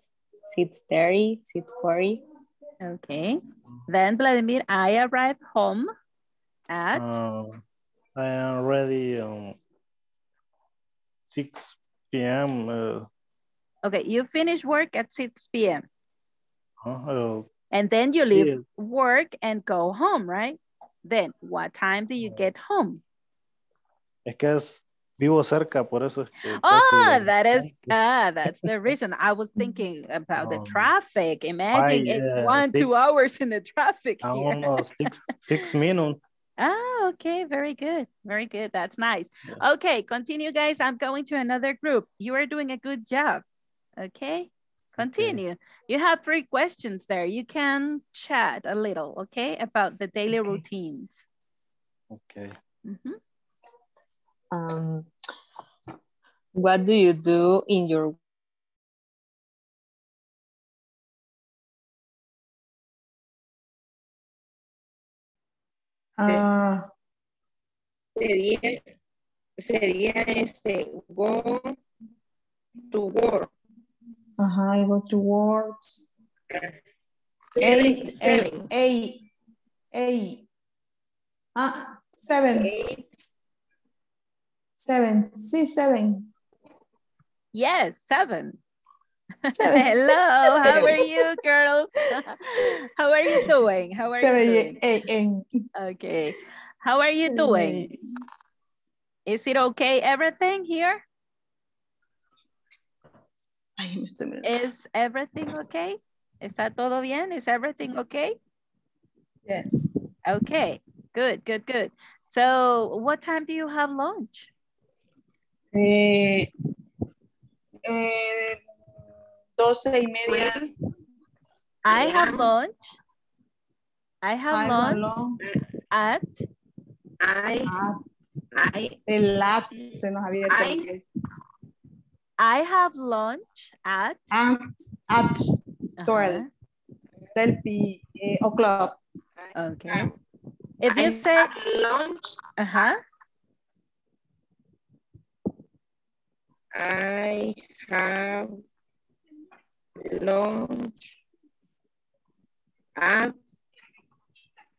6.30, 6.40. Okay. Then, Vladimir, I arrive home at, Um, I am ready um 6 p.m. Uh, okay, you finish work at 6 p.m. huh, uh, And then you leave Yeah. work and go home, right? Then, what time do you get home? es que es, vivo cerca, por eso es que Ah, casi- that is, ah, that's the reason. I was thinking about the Um, traffic. Imagine it- yeah, one, two six- hours in the traffic here. unos six, six minutes. Ah, okay, very good, very good. That's nice. Okay, continue, guys. I'm going to another group. You are doing a good job. Okay, continue. You have three questions there. You can chat a little, okay, about the daily routines. Okay. Mhm. Um, what do you do in your Ah, Sería, sería este, go to work. Ajá, I go to work. Eight, eight, Seven. eight, eight. Ah, seven, Eight, seven, sí, seven. Yes, seven. Seven. Hello, how are you, girls? how are you doing? How are Seven, you doing? eight, eight. Okay, how are you doing? Is it okay, everything here? Ay, me estoy mirando. Is everything okay? ¿Está todo bien? Is everything okay? Yes. Okay, good, good, good. So what time do you have lunch? Eh, eh, doce y media. I have lunch. I have I lunch lunch. at I, Ah, I, el lab se nos había Ay. terminado. I have lunch at At, at uh-huh, 12, 12 p, eh, o'clock. Okay. If I you say have lunch. uh-huh, I have lunch at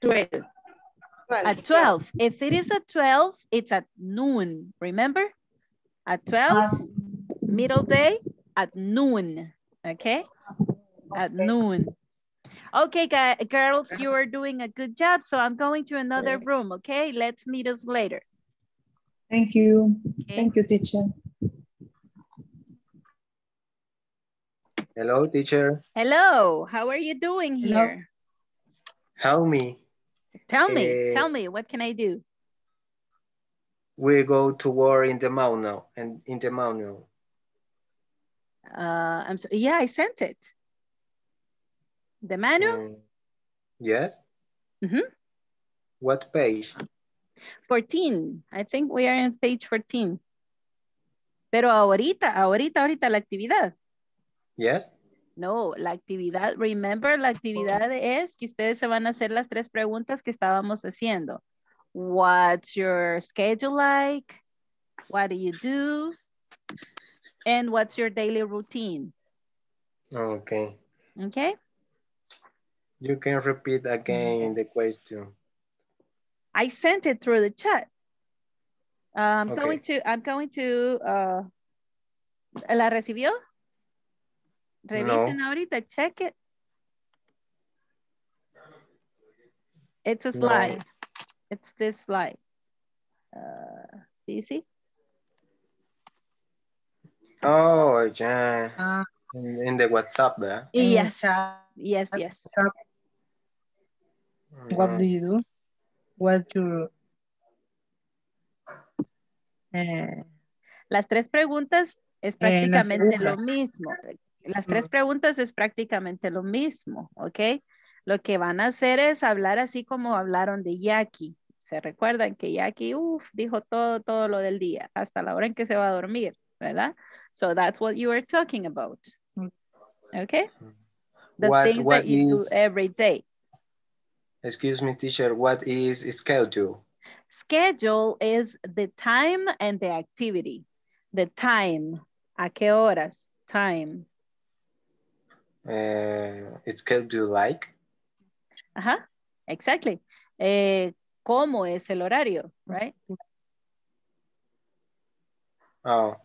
12. at 12. If it is at 12, it's at noon. Remember? At 12, At, middle day, at noon. Okay? at noon. Okay, gu- girls, you are doing a good job. So I'm going to another room, okay? Let's meet us later. Thank you. Okay. Thank you, teacher. Hello, teacher. Hello, how are you doing here? Help me. Tell me, Eh, tell me, what can I do? We go to war in the mountain and in the mountain. Uh, I'm so, yeah, I sent it. The manual, Mm, Yes. Mhm. What page? 14. I think we are in page 14. Pero ahorita, ahorita, ahorita la actividad. Yes. No, la actividad, remember, la actividad es que ustedes se van a hacer las tres preguntas que estábamos haciendo. What's your schedule like? What do you do? And what's your daily routine? Okay. Okay? You can repeat again the question. I sent it through the chat. Uh, I'm Okay. going to, I'm going to, uh, ¿la recibió? Revisen ahorita, check it. It's a No. slide. It's this slide. Uh, do you see? Oh, yeah. Ah. In, in the WhatsApp. In Yes, yes, yes. What do you do? What your eh, Las tres preguntas es Eh, prácticamente lo mismo. Las tres preguntas es prácticamente lo mismo, ¿ok? Lo que van a hacer es hablar así como hablaron de Jackie. Se recuerdan que Jackie, uff, dijo todo, todo lo del día, hasta la hora en que se va a dormir, ¿verdad? So that's what you are talking about. Okay? The What- things what that you is- do every day. Excuse me, teacher. What is schedule? Schedule is the time and the activity. The time. ¿A qué horas? Time. Uh, schedule like? Ajá, exactly. Eh, ¿Cómo es el horario, right? Oh,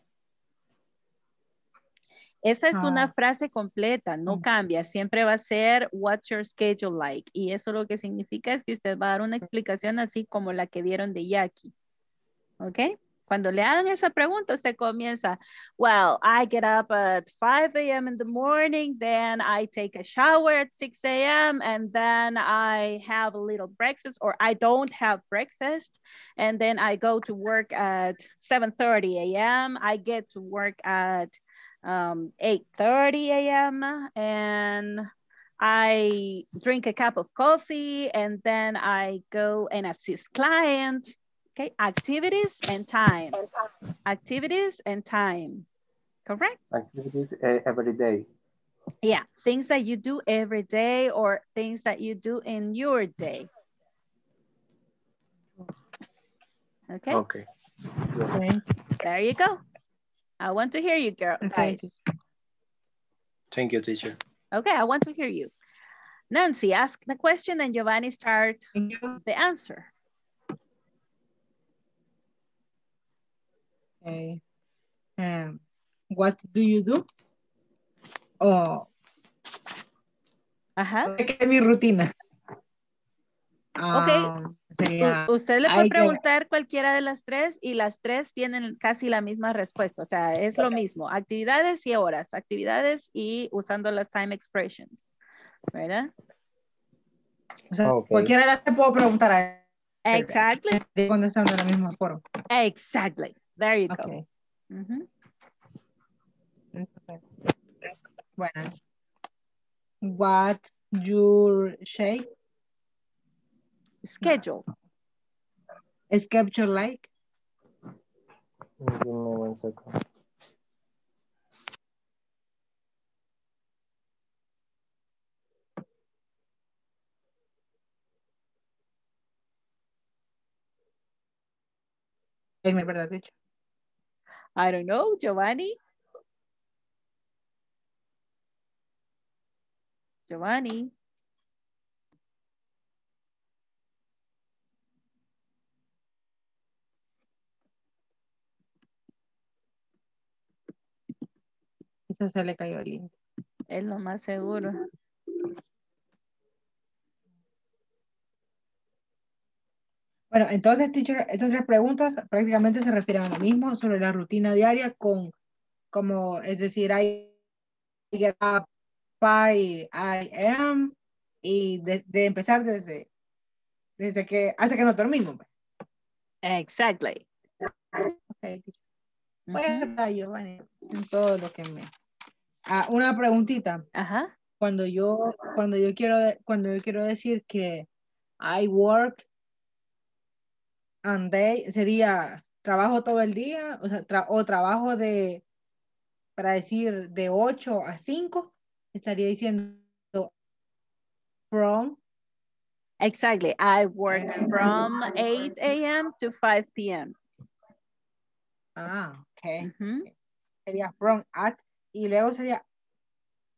Esa es una Ah. frase completa, no cambia, siempre va a ser what's your schedule like. Y eso lo que significa es que usted va a dar una explicación así como la que dieron de Jackie. ¿Ok? Cuando le hagan esa pregunta, usted comienza, well, I get up at 5 a.m. in the morning, then I take a shower at 6 a.m., and then I have a little breakfast, or I don't have breakfast, and then I go to work at 7.30 a.m., I get to work at um, 8.30 a.m., and I drink a cup of coffee, and then I go and assist clients. Okay, activities and time. Activities and time. Correct? activities uh, every day. Yeah, things that you do every day or things that you do in your day. Okay, Okay. okay. there you go. I want to hear you, girl, Okay. guys. Thank you, teacher. Okay, I want to hear you. Nancy, ask the question and Giovanni start the answer. Okay. Um, what do you do? Oh, Ajá. ¿qué es mi rutina? Ok. Um, sería, U- usted le puede preguntar cualquiera de las tres y las tres tienen casi la misma respuesta. O sea, es lo mismo. Actividades y horas. Actividades y usando las time expressions. ¿Verdad? o sea, cualquiera de las que puedo preguntar a Exactly. contestando de la misma forma. Exactly. There you go. Okay. Ujú. Entonces, Bueno. What your shape Schedule. schedule like? Give me one second. Verdad, dicho. I don't know, Giovanni. Giovanni. Se le cayó el link. Es lo más seguro. Bueno, entonces, teacher, estas tres preguntas prácticamente se refieren a lo mismo sobre la rutina diaria con, como, es decir, I get up by I am y de, de empezar desde, desde que, hasta que nos dormimos. pues. Exactly. Okay. Bueno, Giovanni, en todo lo que me... Ah, una preguntita. Ajá. Cuando yo, cuando yo quiero, cuando yo quiero decir que I work and day, sería trabajo todo el día, o sea, tra- o trabajo de, para decir de 8 a 5, estaría diciendo from. Exactly. I work from 8 a.m. to 5 p.m. Ah, ok. Ujú. Sería from at, y luego sería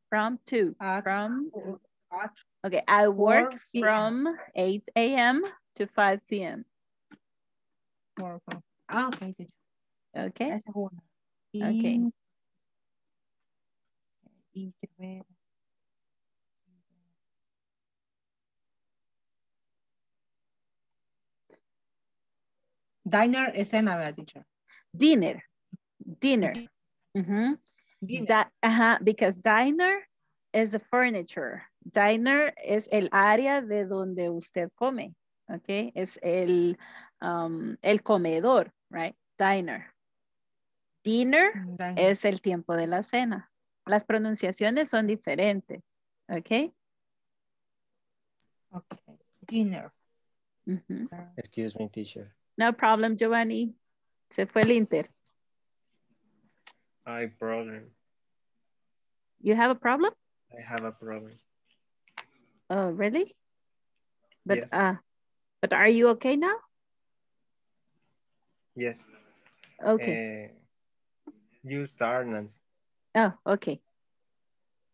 From 2. From, at okay, I work from 8 a.m. to 5 p.m. Ah, ok. Okay. Esa es una. Okay. In- interver- Diner es cena, ¿verdad, teacher? Dinner. Dinner. Ujú. Dinner. Ajá, because diner is the furniture. Diner es el área de donde usted come. Okay. Es el, um, el comedor, right? Diner. Dinner Diner. es el tiempo de la cena. Las pronunciaciones son diferentes. Okay. Okay. Dinner. Excuse me, teacher. No problem, Giovanni. Se fue el Inter. I problem. You have a problem? I have a problem. Oh, really? But Yes. uh, but are you okay now? Yes. Okay. Uh, you start, Nancy. Oh, okay.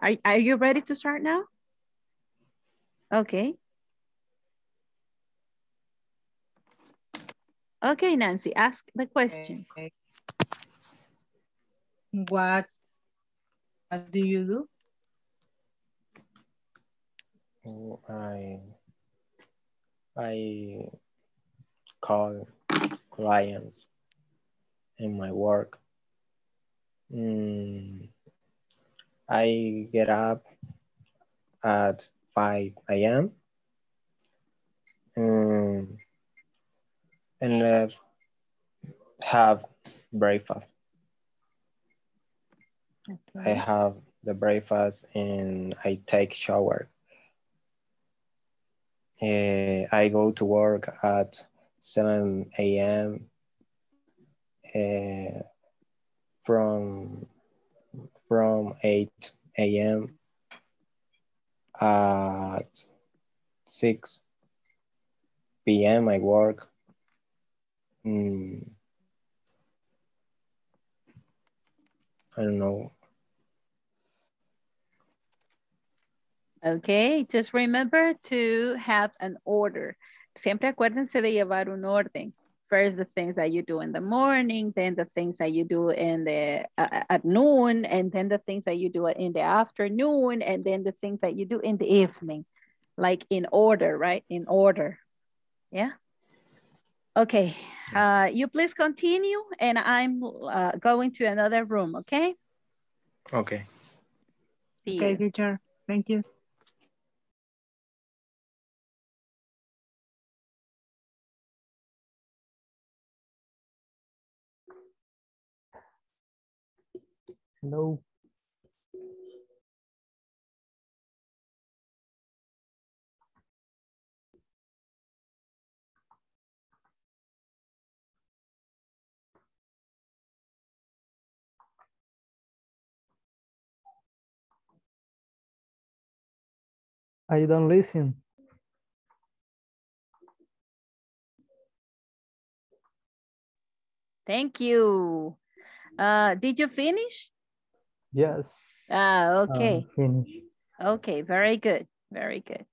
Are are you ready to start now? Okay. Okay, Nancy, ask the question. Okay. What, what do you do? Oh, I I call clients in my work. Mm, I get up at 5 a.m. Mm, and have breakfast. I have the breakfast and I take shower. Eh, I go to work at 7 a.m. eh, from from 8 a.m. at 6 p.m. I work. Mm, I don't know. Okay, just remember to have an order. Siempre acuérdense de llevar un orden. First, the things that you do in the morning, then the things that you do in the uh, at noon, and then the things that you do in the afternoon, and then the things that you do in the evening, like in order, right? In order. Yeah. Okay. Uh, you please continue, and I'm uh, going to another room. Okay. Okay. See Okay, you. teacher. Thank you. Hello. I don't listen. Thank you. Uh, did you finish? Yes. Ah, okay. I'm finished. Okay, very good. Very good.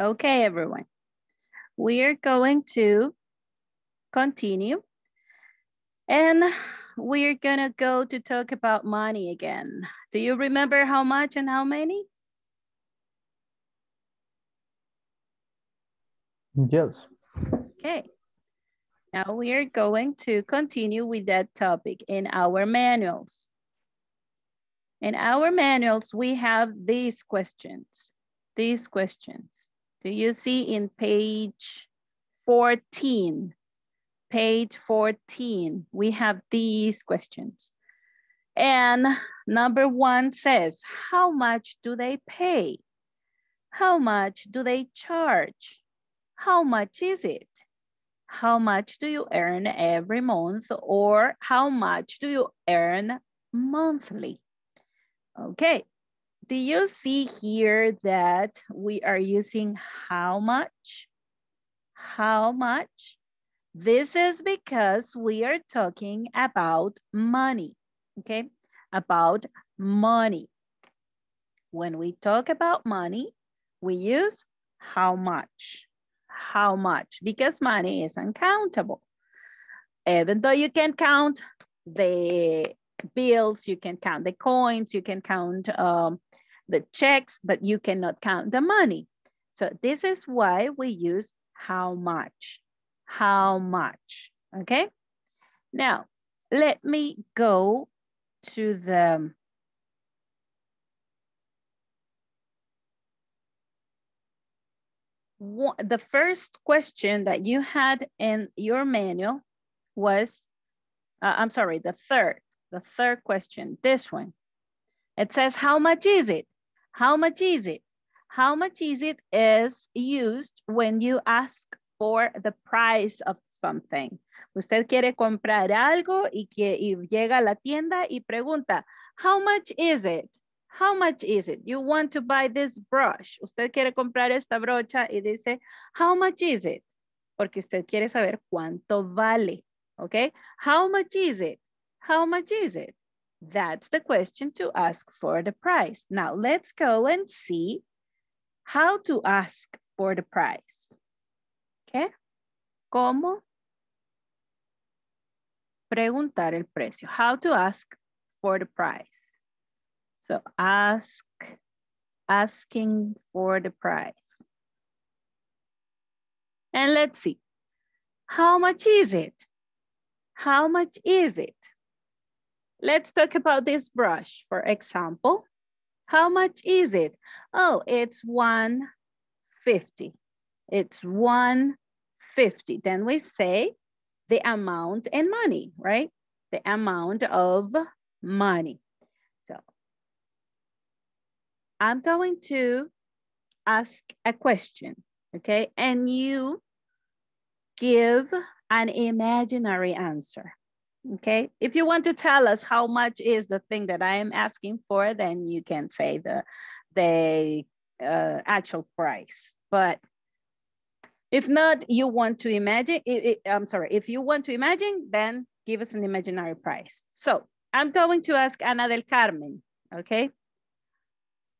Okay, everyone. We are going to continue. And we're gonna go to talk about money again. Do you remember how much and how many? Yes. Okay. Now we are going to continue with that topic in our manuals. In our manuals, we have these questions, these questions. Do you see in page 14? Page 14, we have these questions. And number one says, how much do they pay? How much do they charge? How much is it? How much do you earn every month or how much do you earn monthly? Okay, do you see here that we are using how much? How much? This is because we are talking about money, okay? About money. When we talk about money, we use how much, how much, because money is uncountable. Even though you can count the bills, you can count the coins, you can count um, the checks, but you cannot count the money. So this is why we use how much, how much, okay? Now, let me go to the the first question that you had in your manual was, uh, I'm sorry, the third the third question, this one. It says, how much is it? How much is it? How much is it is used when you ask for the price of something. Usted quiere comprar algo y, que, y llega a la tienda y pregunta, how much is it? How much is it? You want to buy this brush. Usted quiere comprar esta brocha y dice, how much is it? Porque usted quiere saber cuánto vale. Okay? How much is it? How much is it? That's the question to ask for the price. Now let's go and see how to ask for the price. Okay? ¿Cómo preguntar el precio? How to ask for the price. So ask, asking for the price. And let's see. How much is it? How much is it? Let's talk about this brush, for example. How much is it? Oh, it's 150. It's 150. Then we say the amount in money, right? The amount of money. So I'm going to ask a question, okay? And you give an imaginary answer. Okay, if you want to tell us how much is the thing that I am asking for, then you can say the, the uh, actual price. But if not, you want to imagine, it, it, I'm sorry, if you want to imagine, then give us an imaginary price. So I'm going to ask Ana del Carmen, okay?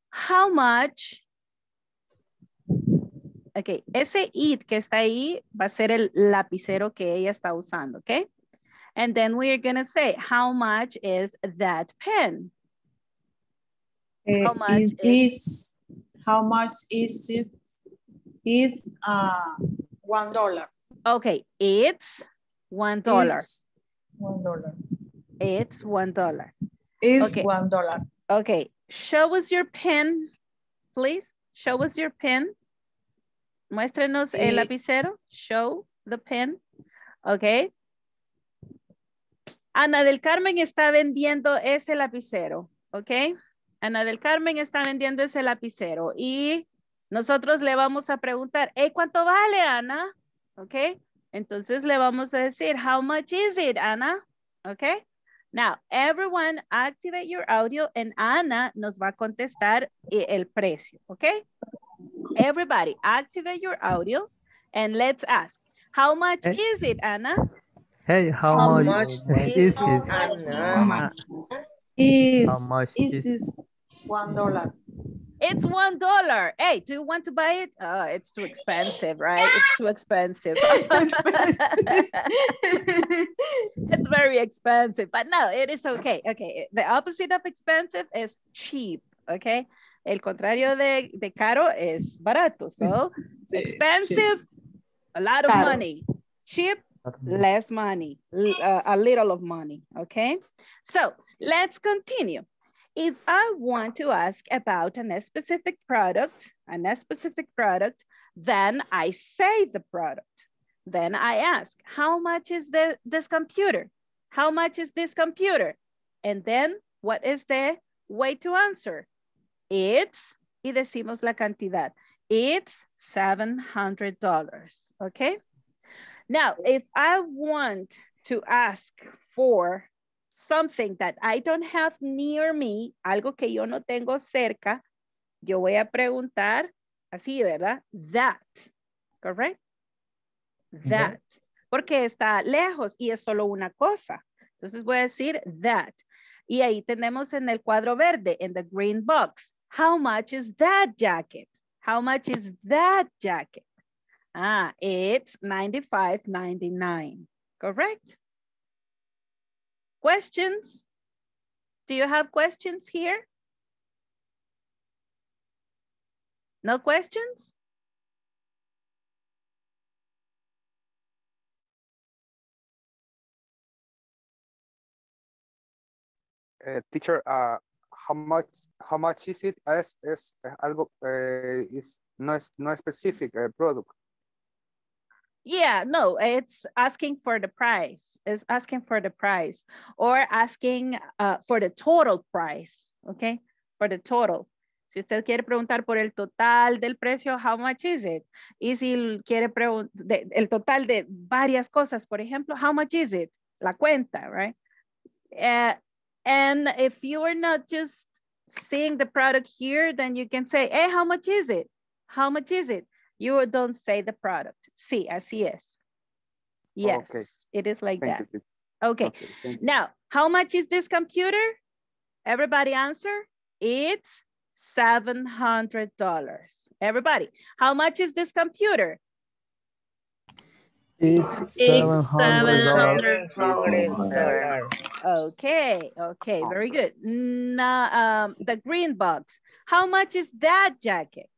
How much Ok, ese it que está ahí va a ser el lapicero que ella está usando, ¿ok? And then we're going to say, how much is that pen? Uh, How much it is, how much is it? It's uh, one dollar. Okay, it's one dollar. One dollar. It's one dollar. It's Okay. one dollar. Okay, show us your pen, please. Show us your pen. Muéstrenos el Eh. lapicero. Show the pen. Okay. Ana del Carmen está vendiendo ese lapicero, ¿ok? Ana del Carmen está vendiendo ese lapicero y nosotros le vamos a preguntar, "Hey, ¿cuánto vale, Ana? ¿Ok? Entonces le vamos a decir, how much is it, Ana? ¿Ok? Now, everyone activate your audio and Ana nos va a contestar eh, el precio, ¿ok? Everybody activate your audio and let's ask, how much Eh. is it, Ana? Hey, how, How much, much is is it? Anna? Is, How much is, is- is one dollar. It's one dollar. Hey, do you want to buy it? Oh, it's too expensive, right? It's too expensive. it's very expensive, but no, it is okay. Okay, the opposite of expensive is cheap, okay? El contrario de, de caro es barato. So, Sí, expensive, a lot of Caro. money. Cheap, less money, uh, a little of money, okay? So let's continue. If I want to ask about a specific product, a specific product, then I say the product. Then I ask, how much is the, this computer? How much is this computer? And then what is the way to answer? It's, y decimos la cantidad. It's $700, okay? Now, if I want to ask for something that I don't have near me, algo que yo no tengo cerca, yo voy a preguntar así, ¿verdad? That, correct? That, porque está lejos y es solo una cosa. Entonces voy a decir that. Y ahí tenemos en el cuadro verde, en the green box. How much is that jacket? How much is that jacket? Ah, it's $95.99, correct? Questions? Do you have questions here? No questions? Eh, teacher, uh, how much how much is it? Es, es eh, algo eh, is no es no specific eh, product. Yeah, no, it's asking for the price. It's asking for the price or asking uh, for the total price, okay? For the total. Si usted quiere preguntar por el total del precio, how much is it? Y si quiere preguntar el total de varias cosas, por ejemplo, how much is it? La cuenta, right? Uh, and if you are not just seeing the product here, then you can say, hey, how much is it? How much is it? You don't say the product. Sí, así es. Yes, Okay. it is like Thank that. you. Okay. Okay. Now, how much is this computer? Everybody answer. It's $700. Everybody, how much is this computer? It's It's $700. Okay, okay, very good. Now, um, the green box. How much is that jacket?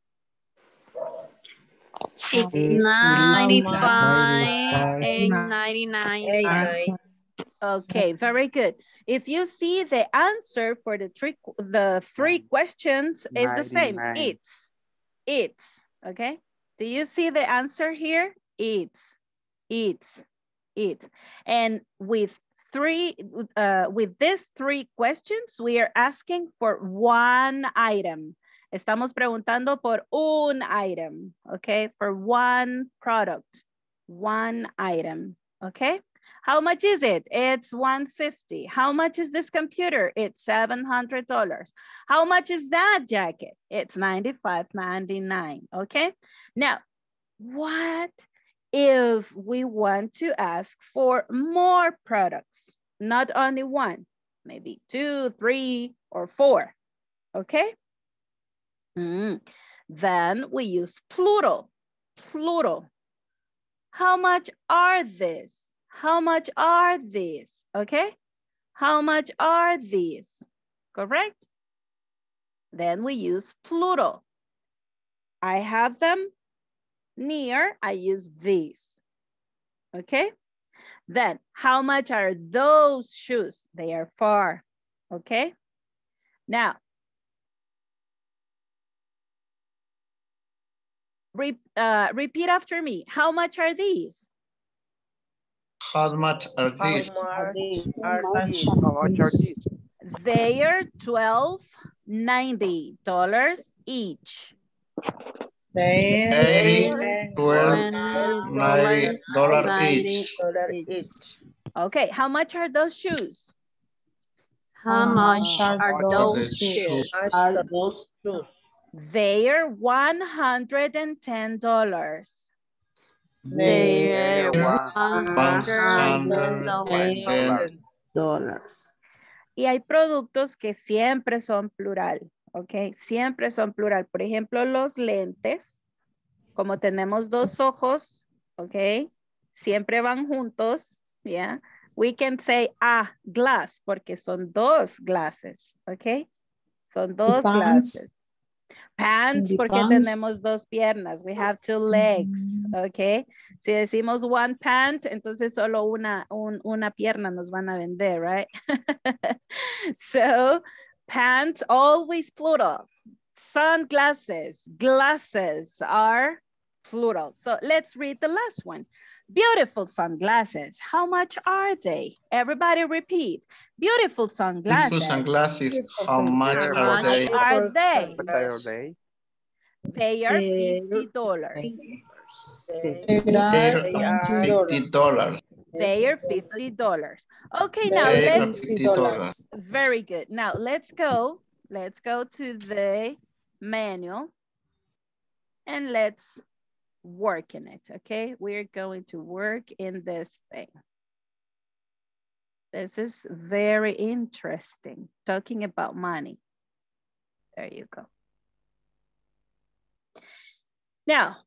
It's It's 95 and 99. 99. Okay, very good. If you see the answer for the three, the three questions is the same. It's, it's, okay? Do you see the answer here? It's, it's, it's. And with three, uh, with these three questions, we are asking for one item. Estamos preguntando por un item, okay? For one product, one item, okay? How much is it? It's 150. How much is this computer? It's $700. How much is that jacket? It's $95.99, okay? Now, what if we want to ask for more products? Not only one, maybe two, three, or four, okay? Mm, Then we use plural, plural. How much are these? How much are these? Okay. How much are these? Correct? Then we use plural. I have them near, I use these. Okay. Then how much are those shoes? They are far. Okay. Now, re uh, repeat after me. How much are these? How much are these? How much are these? They are twelve ninety dollars each. Eighty, twelve, ninety dollar each. Okay, how much are those shoes? How much are those those shoes? shoes? Are those shoes? They are one hundred and ten dollars. They're One hundred and ten. Dollars. Y hay productos que siempre son plural, ok, siempre son plural. Por ejemplo, los lentes, como tenemos dos ojos, ok, siempre van juntos, ¿ya? We can say a glass porque son dos glasses, ok? Son dos pants. glasses. Pants porque pants. tenemos dos piernas. We have two legs, mm. ok? Si decimos one pant, entonces solo una, un- una pierna nos van a vender, right? so, pants always plural. Sunglasses, glasses are plural. So let's read the last one. Beautiful sunglasses. How much are they? Everybody repeat. Beautiful sunglasses. Beautiful sunglasses. How much How are much they? are they? What are they? They are fifty dollars. They They are are twenty dollars. fifty dollars. They are fifty dollars. Okay, now let's fifty dollars. very good. Now let's go. Let's go to the manual and let's work in it. Okay, we're going to work in this thing. This is very interesting. Talking about money. There you go. Now,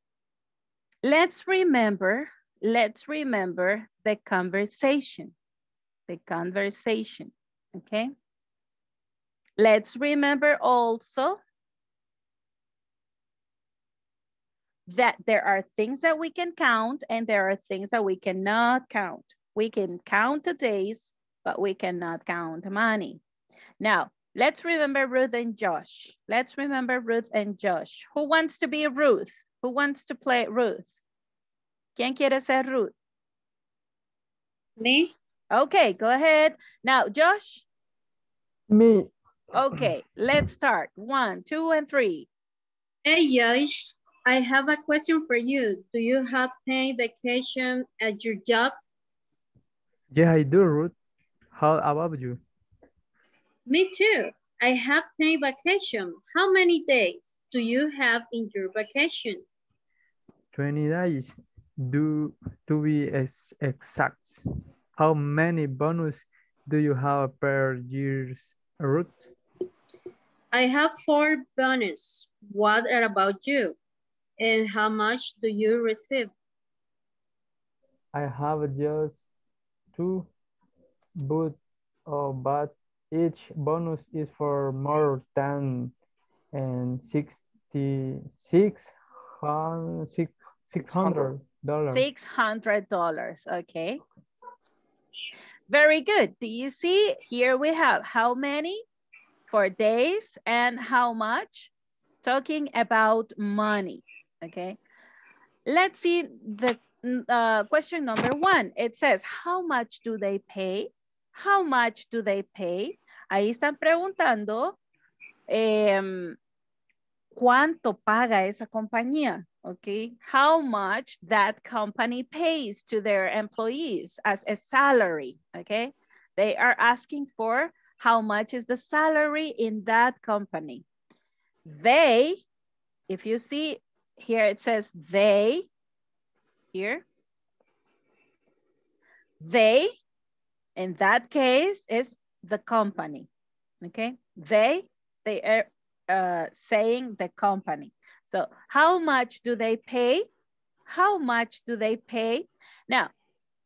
let's remember, let's remember the conversation, the conversation, okay? Let's remember also that there are things that we can count and there are things that we cannot count. We can count the days, but we cannot count money. Now, let's remember Ruth and Josh. Let's remember Ruth and Josh. Who wants to be Ruth? Who wants to play Ruth? ¿Quién quiere ser Ruth? Me? Okay, go ahead. Now, Josh. Me. Okay, let's start. One, two, and three. Hey, Josh, I have a question for you. Do you have paid vacation at your job? Yeah, I do, Ruth. How about you? Me too. I have paid vacation. How many days do you have in your vacation? 20 days. Do to be ex exact. How many bonus do you have per year's Ruth? I have four bonus. What about you? And how much do you receive? I have just two, but oh, but each bonus is for more than and sixty six hundred six six hundred dollars. $600, okay. Very good. Do you see? Here we have how many for days and how much? Talking about money, okay? Let's see the uh, question number one. It says, how much do they pay? How much do they pay? Ahí están preguntando em, cuánto paga esa compañía, okay? How much that company pays to their employees as a salary, okay? They are asking for how much is the salary in that company. They, if you see here, it says they, here. They, in that case, is the company, okay? They, they are uh, saying the company. So how much do they pay? How much do they pay? Now,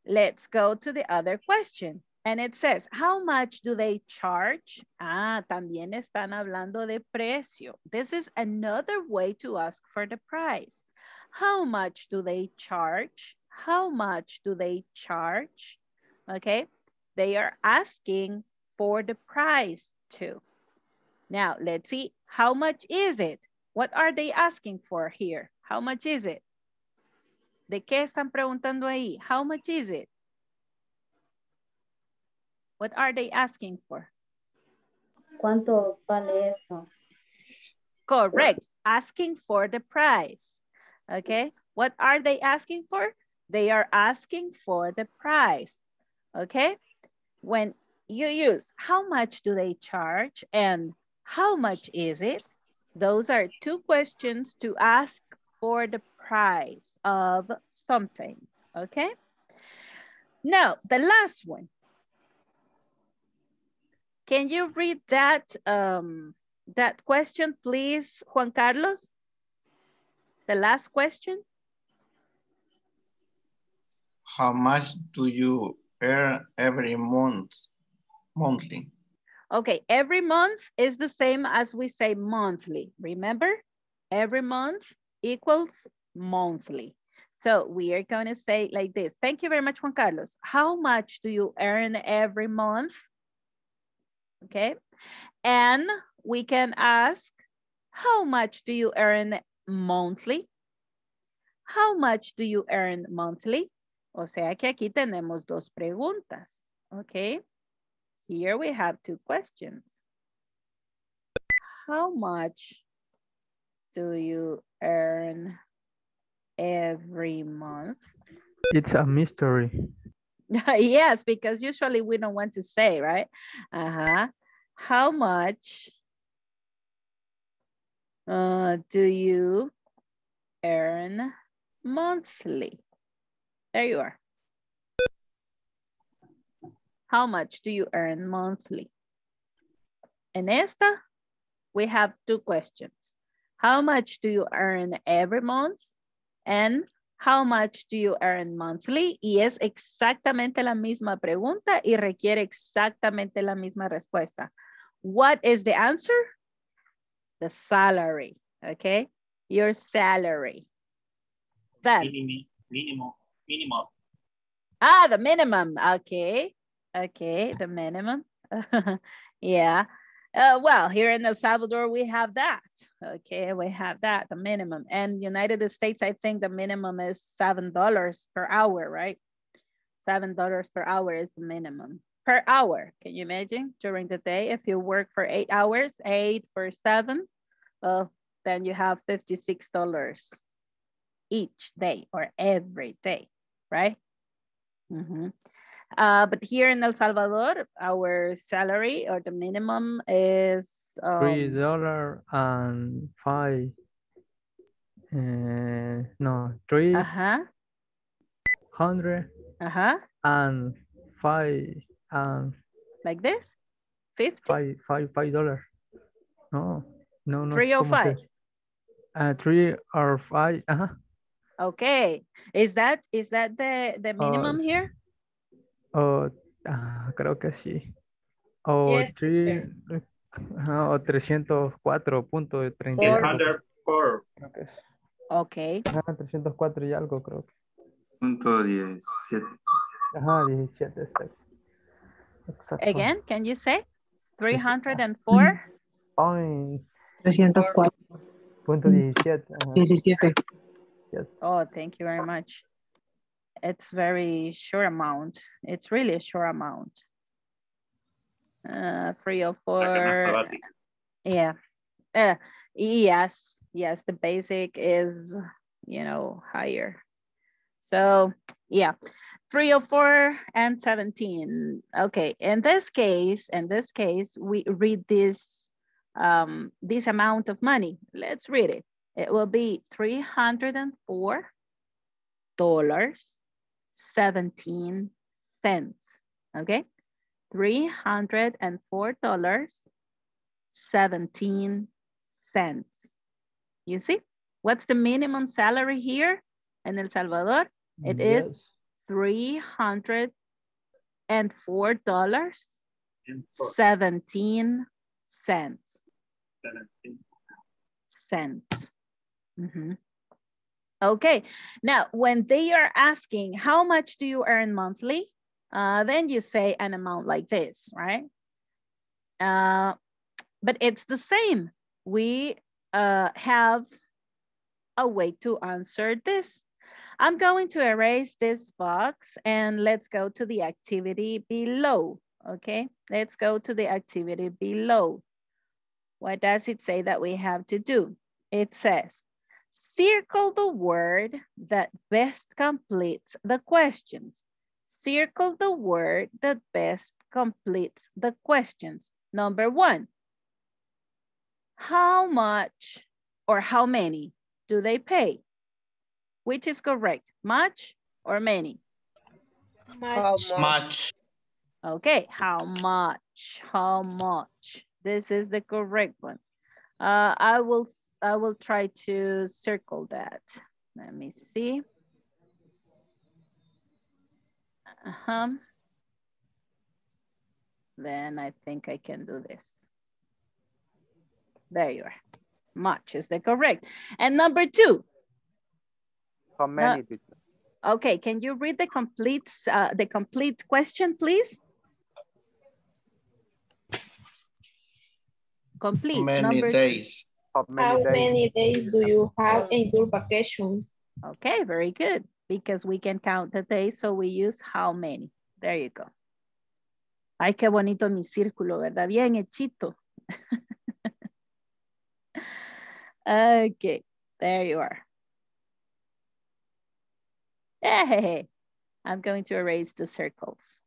let's go to the other question. And it says, how much do they charge? Ah, también están hablando de precio. This is another way to ask for the price. How much do they charge? How much do they charge? Okay, they are asking for the price too. Now, let's see, how much is it? What are they asking for here? How much is it? ¿De qué están preguntando ahí? How much is it? What are they asking for? ¿Cuánto vale eso? Correct. Asking for the price. Okay. What are they asking for? They are asking for the price. Okay. When you use how much do they charge and how much is it? Those are two questions to ask for the price of something. Okay. Now, the last one. Can you read that, um, that question, please, Juan Carlos? The last question. How much do you earn every month, monthly? Okay, every month is the same as we say monthly. Remember, every month equals monthly. So we are going to say like this. Thank you very much, Juan Carlos. How much do you earn every month? Okay. And we can ask, how much do you earn monthly? How much do you earn monthly? O sea que aquí tenemos dos preguntas. Okay. Here we have two questions. How much do you earn every month? It's a mystery. yes, because usually we don't want to say, right? Uh-huh. How much uh, do you earn monthly? There you are. How much do you earn monthly? En esta, we have two questions. How much do you earn every month? And how much do you earn monthly? Y es exactamente la misma pregunta y requiere exactamente la misma respuesta. What is the answer? The salary, okay? Your salary. That. Minimum, minimum, minimum. Ah, the minimum, okay. Okay, the minimum. yeah. Uh, well, here in El Salvador, we have that. Okay, we have that, the minimum. And United States, I think the minimum is $7 per hour, right? $7 per hour is the minimum. Per hour, can you imagine? During the day, if you work for eight hours, eight for seven, well, then you have $56 each day or every day, right? Mm -hmm. Uh, but here in El Salvador, our salary or the minimum is um, three dollar and five. Uh, no, three uh -huh. hundred uh -huh. and five and like this, fifty. Five five five dollars. No, no, no. Three or five. Uh, three or five. Uh -huh. Okay, is that is that the the minimum uh, here? Oh, ah, creo que sí. O, Yes. three- ajá, o 304.30. 304. Creo que es. Okay. Ajá, 304 y algo creo que. Punto 17. Ajá, 17, exacto. Exacto. Again, can you say 304? Point, 304. punto 17. ajá. 17. Yes. Oh, thank you very much. It's very sure amount. It's really a short amount. Uh, three or four. Yeah. Uh, yes, yes, the basic is, you know, higher. So yeah, three or four and 17. Okay, in this case, in this case, we read this, um, this amount of money. Let's read it. It will be 304 dollars 17 cents. Okay, $304 17 cents. You see, what's the minimum salary here in El Salvador? It is Yes. $304 And for 17 cents. 17. cents. Mhm. Okay, now when they are asking, how much do you earn monthly? Uh, then you say an amount like this, right? Uh, but it's the same. We uh, have a way to answer this. I'm going to erase this box and let's go to the activity below, okay? Let's go to the activity below. What does it say that we have to do? It says, circle the word that best completes the questions. Circle the word that best completes the questions. Number one, how much or how many do they pay? Which is correct, much or many? Much. Much. Okay, how much? How much? This is the correct one. Uh, I will I will try to circle that. Let me see. Uh-huh. Then I think I can do this. There you are. Much is the correct. And number two. How many? teacher? Okay, can you read the complete uh, the complete question, please? Complete. How many number days? How How many days do you have in your vacation? Okay, very good. Because we can count the days, so we use how many. There you go. Ay, qué bonito mi círculo, ¿verdad? Bien hechito. okay, there you are. Hey, I'm going to erase the circles.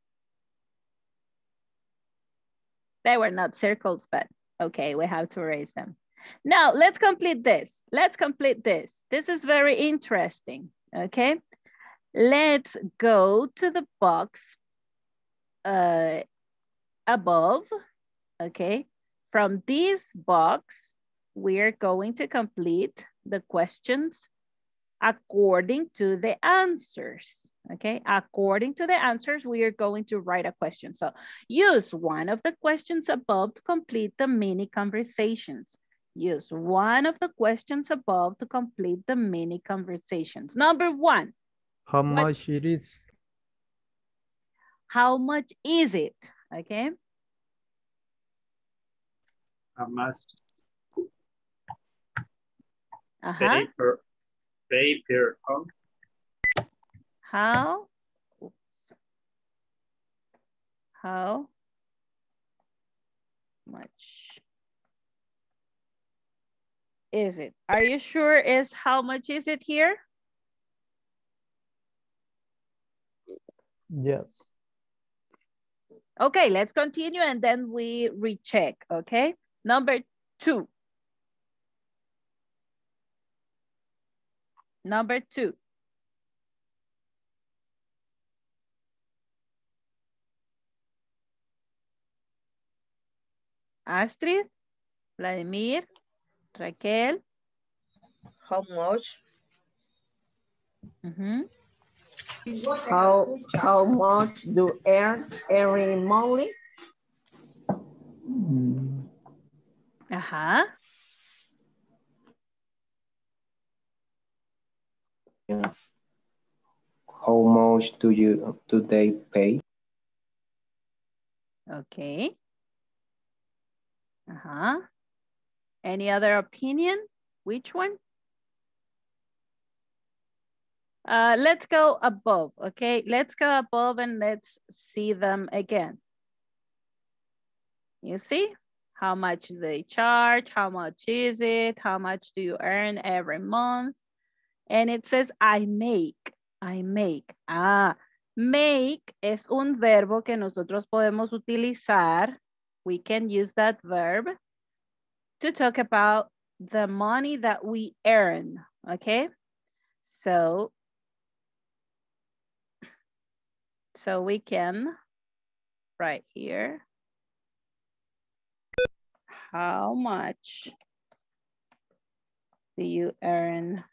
They were not circles, but okay, we have to erase them. Now, let's complete this. Let's complete this. This is very interesting, okay? Let's go to the box uh, above, okay? From this box, we're going to complete the questions according to the answers, okay? According to the answers, we are going to write a question. So use one of the questions above to complete the mini conversations. Use one of the questions above to complete the mini conversations. Number one, How much it is? how much is it? Okay, How much uh-huh. pay per pay per hour? How, oops. How much is it? Are you sure is how much is it here? Yes. Okay, let's continue and then we recheck, okay? Number two. Number two. Astrid, Vladimir, Raquel. How much? Mhm. How how much do earn every monthly? Ajá. Yeah. How much do you do they pay? Okay. Uh-huh. Any other opinion? Which one? Uh, let's go above, okay? Let's go above and let's see them again. You see? How much they charge? How much is it? How much do you earn every month? And it says, I make, I make. Ah, make es un verbo que nosotros podemos utilizar. We can use that verb to talk about the money that we earn, okay? So, so we can right here. How much do you earn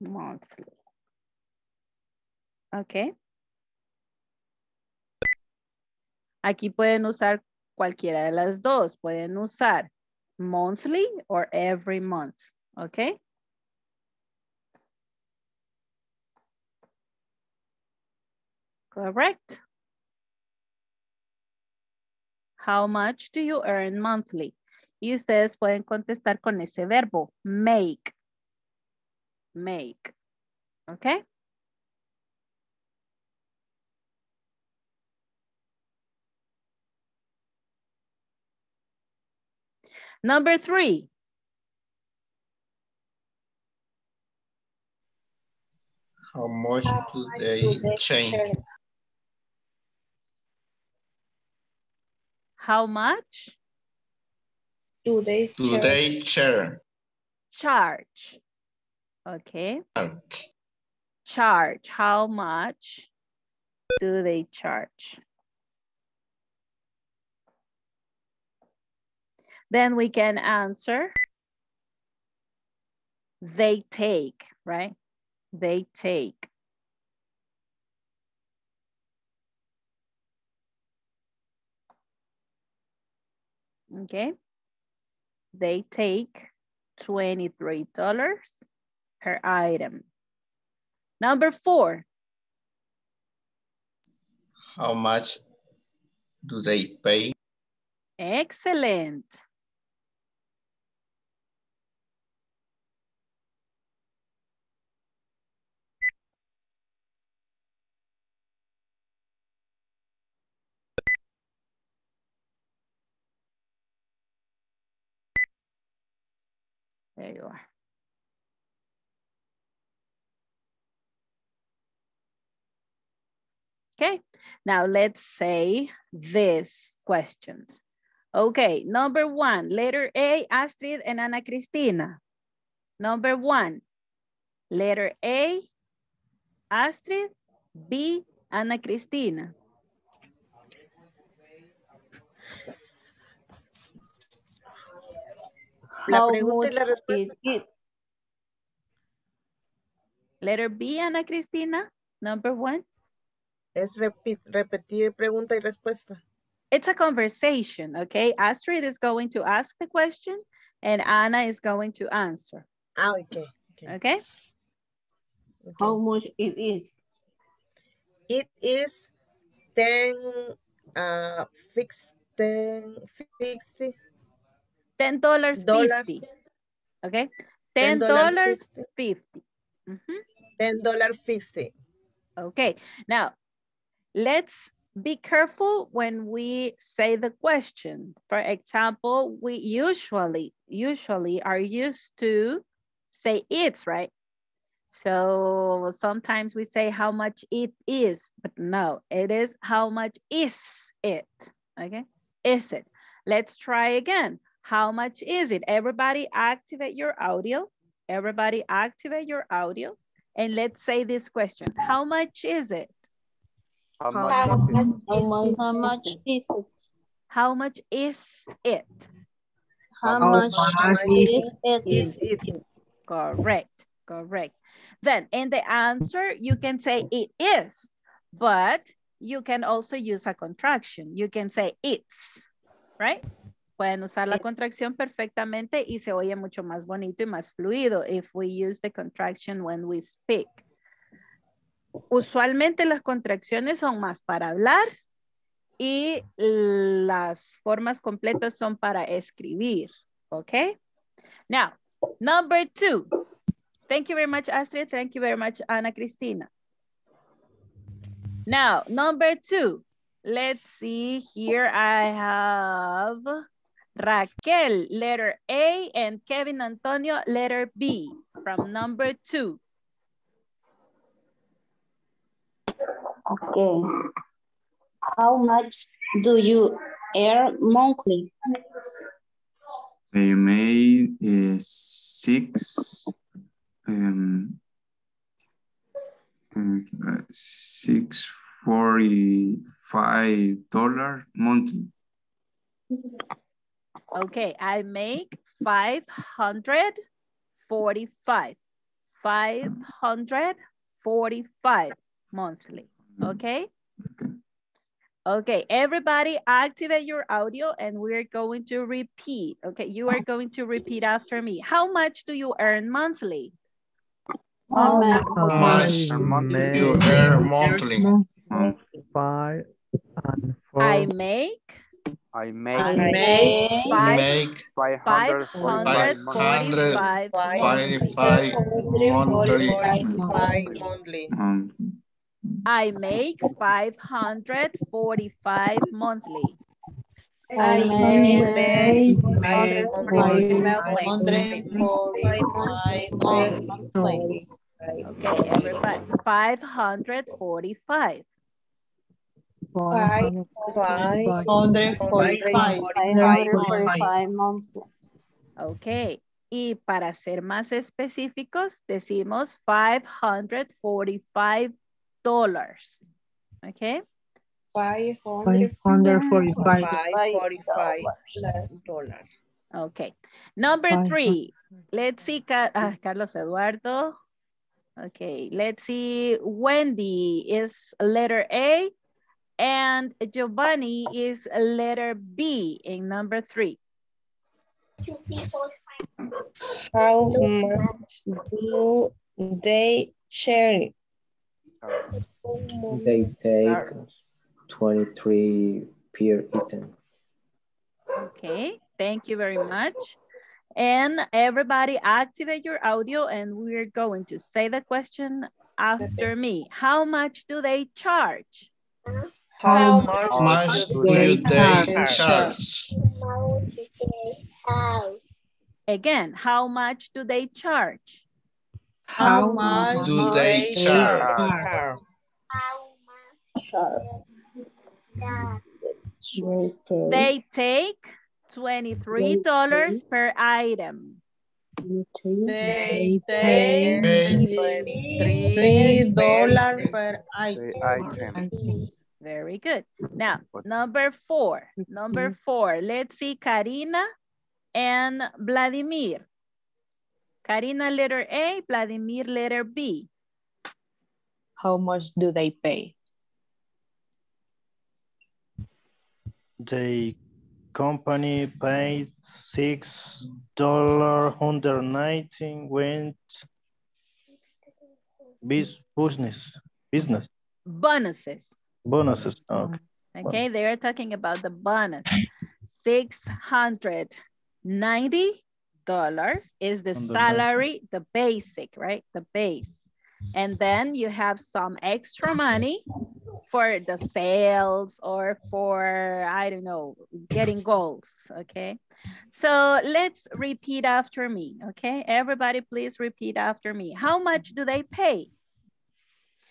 monthly? Okay. Aquí pueden usar cualquiera de las dos. Pueden usar monthly or every month. Okay. Correct. How much do you earn monthly? Y ustedes pueden contestar con ese verbo, make. Make. Okay. Number three. How much do they change? How much Do they Do charge? they share? charge? Okay. Charge. Charge. How much do they charge? Then we can answer they take, right? They take. Okay. They take $23 per item. Number four. How much do they pay? Excellent. There you are. Okay, now let's say these questions. Okay, number one, letter A, Astrid and Ana Cristina. Number one, letter A, Astrid, B, Ana Cristina. La How pregunta y la respuesta. Letter B, Ana Cristina, number one. Es repi- repetir pregunta y respuesta. It's a conversation, okay? Astrid is going to ask the question and Anna is going to answer, Ah, ok. okay? How much it is? It is 10 uh, fixed, 10, 60 Ten dollars Dollar. fifty, okay? Ten Ten dollar dollars fifty. fifty. Mhm. 10 dollar 50. Okay, now let's be careful when we say the question. For example, we usually, usually are used to say it's, right? So sometimes we say how much it is, but no, it is how much is it, okay? Is it? Let's try again. How much is it? Everybody activate your audio. Everybody activate your audio. And let's say this question. How much is it? How How much is it? How much, How much is it? How much is it? How How much much is it? Is it? Correct, correct. Then in the answer, you can say it is, but you can also use a contraction. You can say it's, right? Pueden usar la contracción perfectamente y se oye mucho más bonito y más fluido if we use the contraction when we speak. Usualmente las contracciones son más para hablar y las formas completas son para escribir, ¿ok? Now, number two. Thank you very much, Astrid. Thank you very much, Ana Cristina. Now, number two. Let's see here. I have Raquel, letter A, and Kevin Antonio, letter B, from number two. Okay. How much do you earn monthly? I made uh, six, um, uh, six forty-five dollar monthly. Okay, I make 545. 545 monthly, okay? Okay, everybody activate your audio and we're going to repeat. Okay, you are going to repeat after me. How much do you earn monthly? How much? How much I do you earn monthly? five and four. I make I make I make make five, Make 545 monthly. 545 monthly. 45 monthly. I make 545 monthly. I make make 145 monthly. Okay, everybody, 545. Five, five, 145. 545 monthly. Ok, y para ser más específicos, decimos 545 dólares. Ok, 545. 545 dollars. Okay. Number three. Let's see, Ca- ah, Carlos Eduardo. Okay, let's see. Wendy is letter A and Giovanni is letter B in number three. How much do they share? They take 23 per item. Okay, thank you very much. And everybody activate your audio and we're going to say the question after me. How much do they charge? How How much do they charge? Again, how much do they charge? How much do they charge? They take $23 per item. They They take take three dollars per item. Item. Very good. Now, number four. Mm-hmm. Number four. Let's see Karina and Vladimir. Karina letter A, Vladimir letter B. How much do they pay? The company paid six dollar hundred nineteen went bus- business business Bonuses. Bonuses. Okay. Okay, they are talking about the bonus. $690 is the the salary, the basic, right? The base. And then you have some extra money for the sales or for, I don't know, getting goals, okay? So let's repeat after me, okay? Everybody please repeat after me. How much do they pay?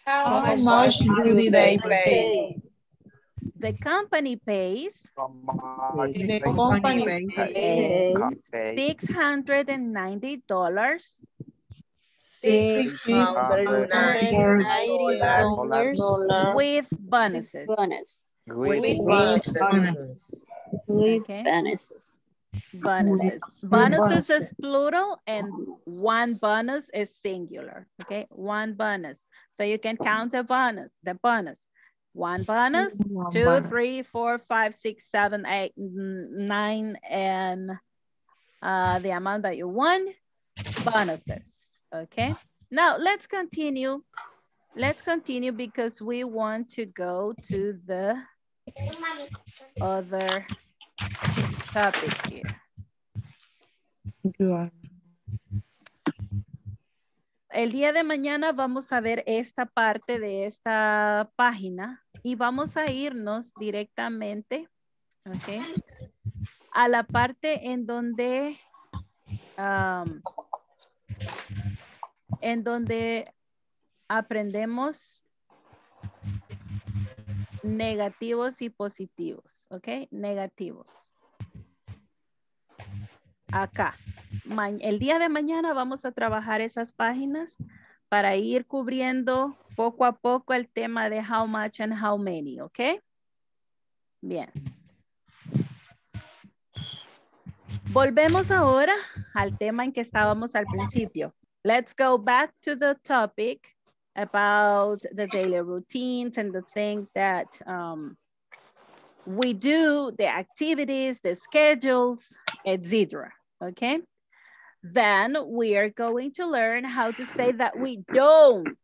How much do they pay? The company pays The company pays six hundred and ninety dollars six hundred ninety dollars with bonuses. Bonus. with bonuses. With Okay. bonuses. Bonuses. With Bonuses is plural and one bonus is singular. Okay, one bonus. So you can count the bonus, the bonus. One bonus, One two, bonus. three, four, five, six, seven, eight, and uh, the amount that you won, bonuses. Okay, now let's continue. Let's continue because we want to go to the other topic here. El día de mañana vamos a ver esta parte de esta página y vamos a irnos directamente ok, a la parte en donde en donde aprendemos negativos y positivos, ¿ok? Negativos. Acá. El día de mañana vamos a trabajar esas páginas para ir cubriendo poco a poco el tema de how much and how many, ¿ok? Bien. Volvemos ahora al tema en que estábamos al principio. Let's go back to the topic about the daily routines and the things that um, we do, the activities, the schedules, etc. Okay? Then we are going to learn how to say that we don't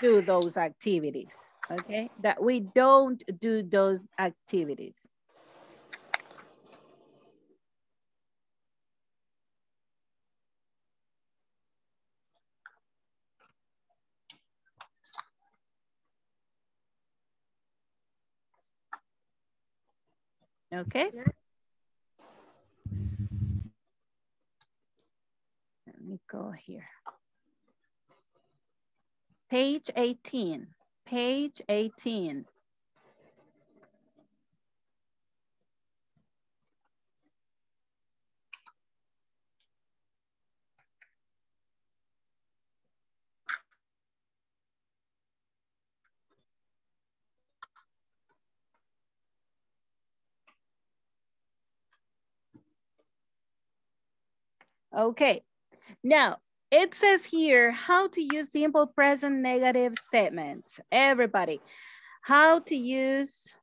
do those activities. Okay? That we don't do those activities. Okay? let me go here. Page 18, page 18. Okay, now, it says here how to use simple present negative statements. Everybody, how to use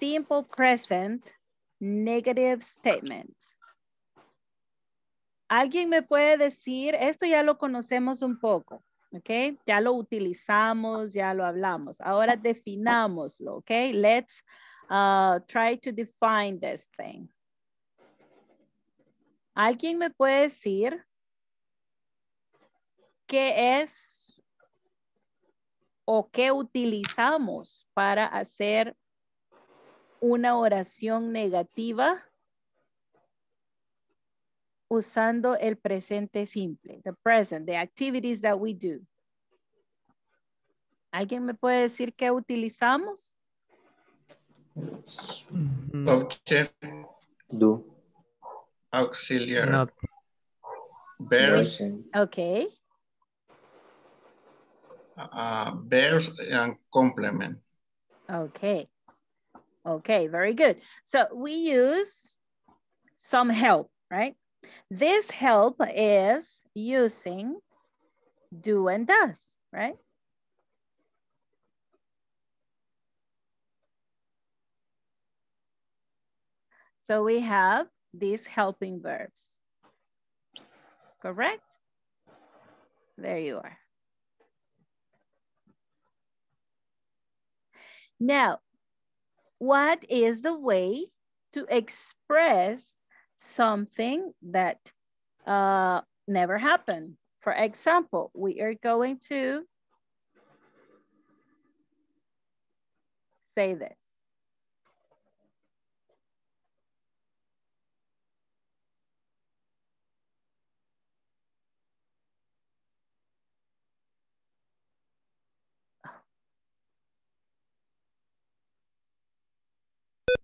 simple present negative statements. ¿Alguien me puede decir? Esto ya lo conocemos un poco, ¿ok? Ya lo utilizamos, ya lo hablamos. Ahora definámoslo, ¿ok? Let's uh, try to define this thing. ¿Alguien me puede decir qué es o qué utilizamos para hacer una oración negativa usando el presente simple, the present, the activities that we do. ¿Alguien me puede decir qué utilizamos? Object. Do. Auxiliary. Not. Verbs. Okay. Uh, verbs and complement. Okay. Okay, very good. So we use some help, right? This help is using do and does, right? So we have these helping verbs, correct? There you are. Now, what is the way to express something that uh, never happened? For example, we are going to say this.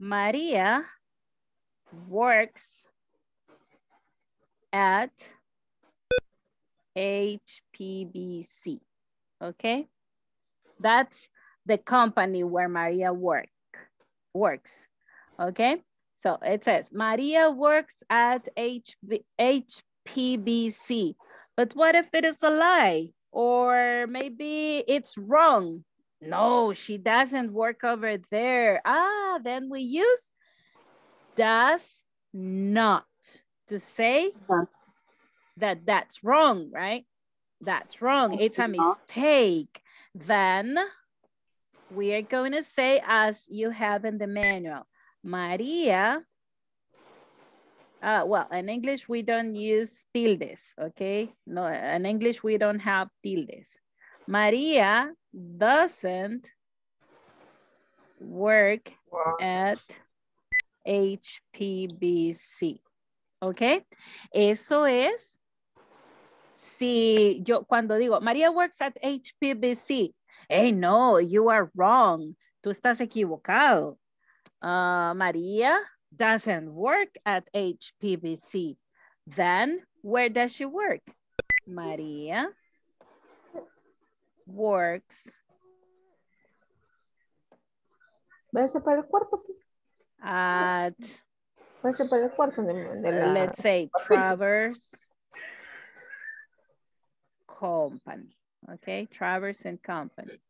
Maria works at HPBC, okay? That's the company where Maria work, works, okay? So it says, Maria works at HB, HPBC, but what if it is a lie? Or maybe it's wrong. No, she doesn't work over there. Ah, then we use does not to say that that's wrong, right? That's wrong. It's a mistake. Then we are going to say as you have in the manual, Maria, uh, well, in English, we don't use tildes, okay? No, in English, we don't have tildes. Maria doesn't work at HPBC. ¿Ok? Eso es si yo cuando digo María works at HPBC. Hey, no, you are wrong. Tú estás equivocado. Uh, María doesn't work at HPBC. Then, where does she work? María works. Váyase para el cuarto. At. Váyase para el cuarto de, de la... Let's say Travers Company. Okay, Travers and Company.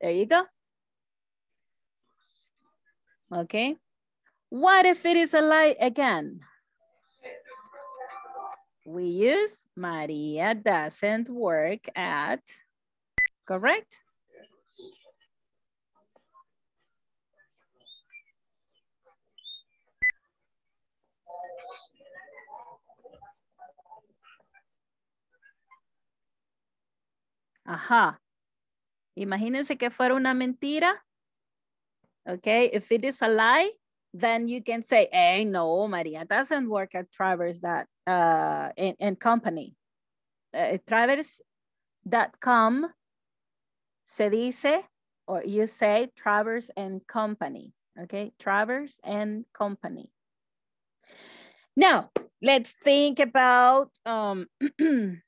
There you go. Okay. What if it is a lie again? We use Maria doesn't work at, correct? Ajá. Imagínense que fuera una mentira. Okay, if it is a lie, then you can say, hey, no, Maria doesn't work at Travers that uh, in, in company. Uh, Travers.com se dice, or you say Travers and Company, okay? Travers and Company. Now, let's think about, um,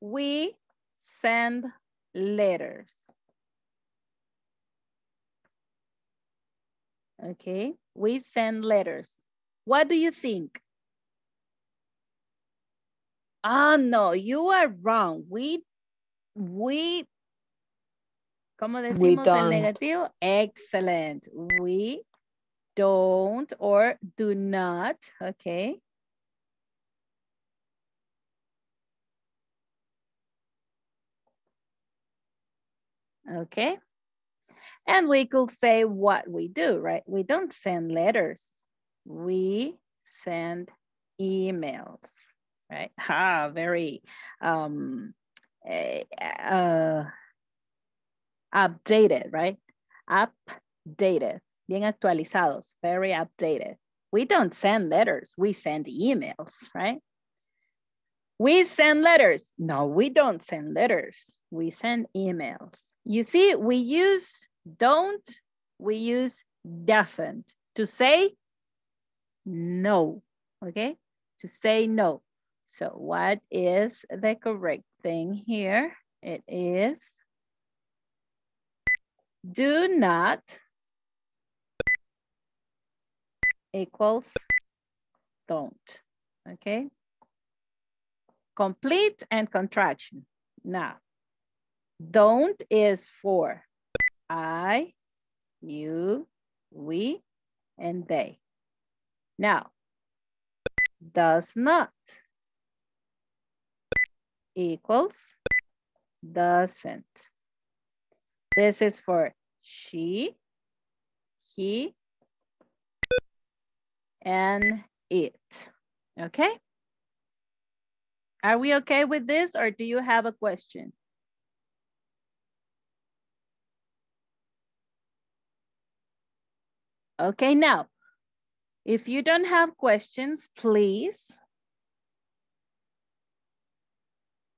we send letters. Okay, we send letters. What do you think? Ah, no, you are wrong. We, we, ¿cómo decimos el don't. negativo? Excellent. We don't or do not, okay? Okay. And we could say what we do, right? We don't send letters. We send emails, right? Ha, very um, eh, uh, updated, right? Updated, bien actualizados, very updated. We don't send letters, we send emails, right? We send letters. No, we don't send letters. We send emails. You see, we use don't, we use doesn't to say no, okay? To say no. So what is the correct thing here? It is do not equals don't, okay? Complete and contraction. Now, don't is for I, you, we, and they. Now, does not equals doesn't. This is for she, he, and it. Okay? Are we okay with this or do you have a question? Okay, now, if you don't have questions, please.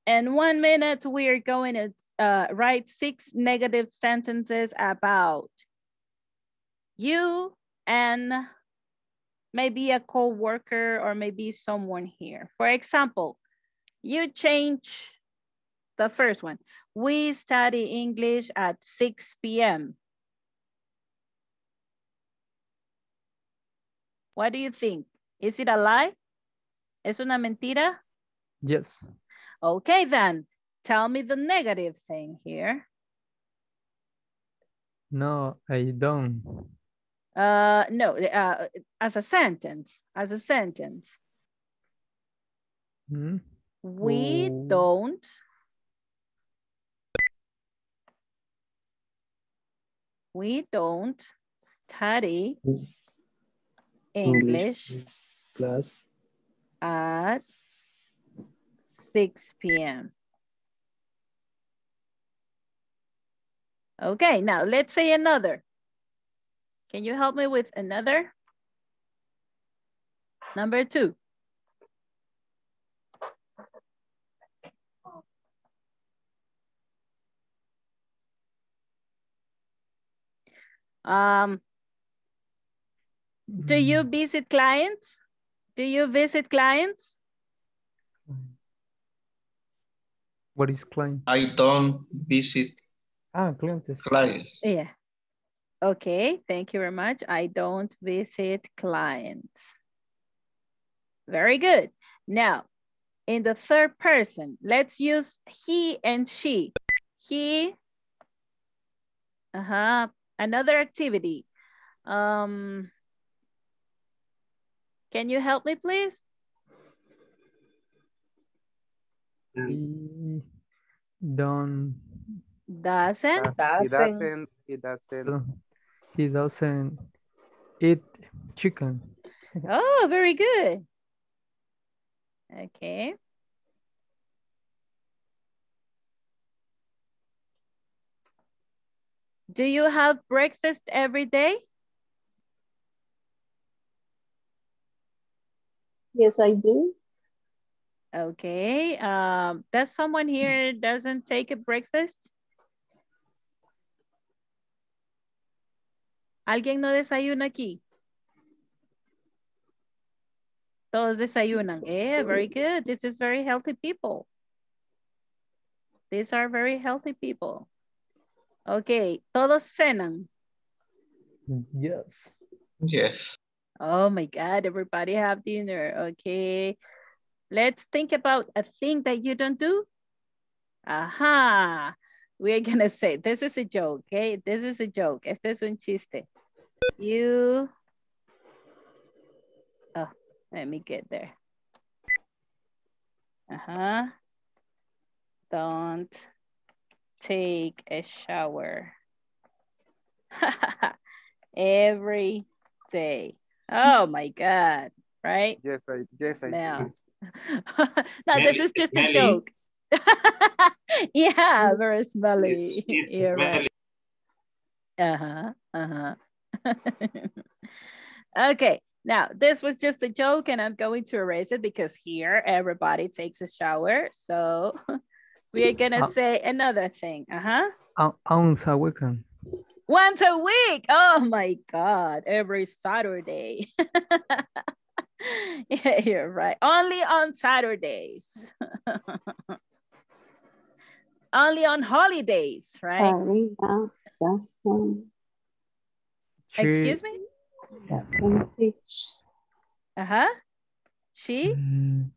In one minute, we are going to uh, write six negative sentences about you and maybe a co-worker or maybe someone here. For example, you change the first one. We study English at 6 p.m. What do you think? Is it a lie? ¿Es una mentira? Yes. Okay, then tell me the negative thing here. No, I don't. Uh, no, uh, as a sentence, as a sentence. Hmm? We Oh. don't we don't study English class at 6 p.m. Okay, now let's say another. Can you help me with another? Number two. Um, do you visit clients? Do you visit clients? What is client? I don't visit Ah, clientes. clients. Yeah. Okay, thank you very much. I don't visit clients. Very good. Now, in the third person, let's use he and she. He, uh-huh, another activity. Um, can you help me, please? Mm, he don't. Doesn't? He doesn't, he doesn't, He doesn't eat chicken. Oh, very good. Okay. Do you have breakfast every day? Yes, I do. Okay. Um, does someone here doesn't take a breakfast? ¿Alguien no desayuna aquí? Todos desayunan. Yeah, very good. This is very healthy people. These are very healthy people. Okay, todos cenan. Yes. Yes. Oh my God, everybody have dinner. Okay. Let's think about a thing that you don't do. Aha. We're gonna say, this is a joke, okay? This is a joke. Este es un chiste. You, oh, let me get there. Uh-huh. Don't take a shower. Every day. Oh my God, right? Yes, I, yes, I Smells. do. no, this is just smelly. a joke. yeah, very smelly. It's You're right. Uh-huh, uh-huh. okay, now this was just a joke and I'm going to erase it because here everybody takes a shower. So we are gonna Uh, say another thing. Uh-huh. O- Once a weekend. Once a week. Oh my God, every Saturday. yeah, you're right. Only on Saturdays. Only on holidays, right? Karina doesn't, Excuse me? doesn't. Uh-huh. She? mm,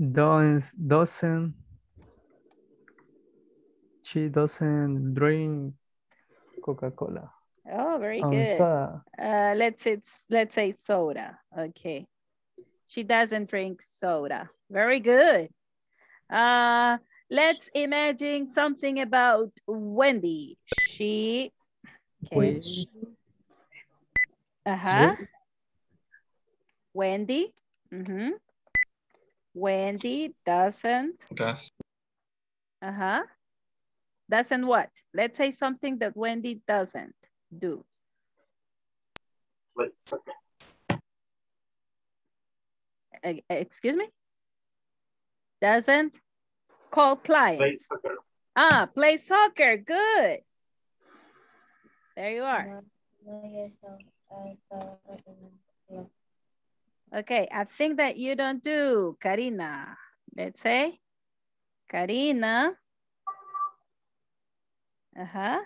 does, doesn't she doesn't drink Coca-Cola. Oh, very Um, good. soda. Uh, let's it's let's say soda. Okay. She doesn't drink soda. Very good. Uh, let's imagine something about Wendy. She. Okay. Uh-huh. Wendy. Mm-hmm. Wendy doesn't. Does. Uh-huh. Doesn't what? Let's say something that Wendy doesn't do. Play. E- excuse me? Doesn't call Play clients. soccer. Ah, play soccer. Good. There you are. Okay, I think that you don't do, Karina. Let's say, Karina. Uh-huh.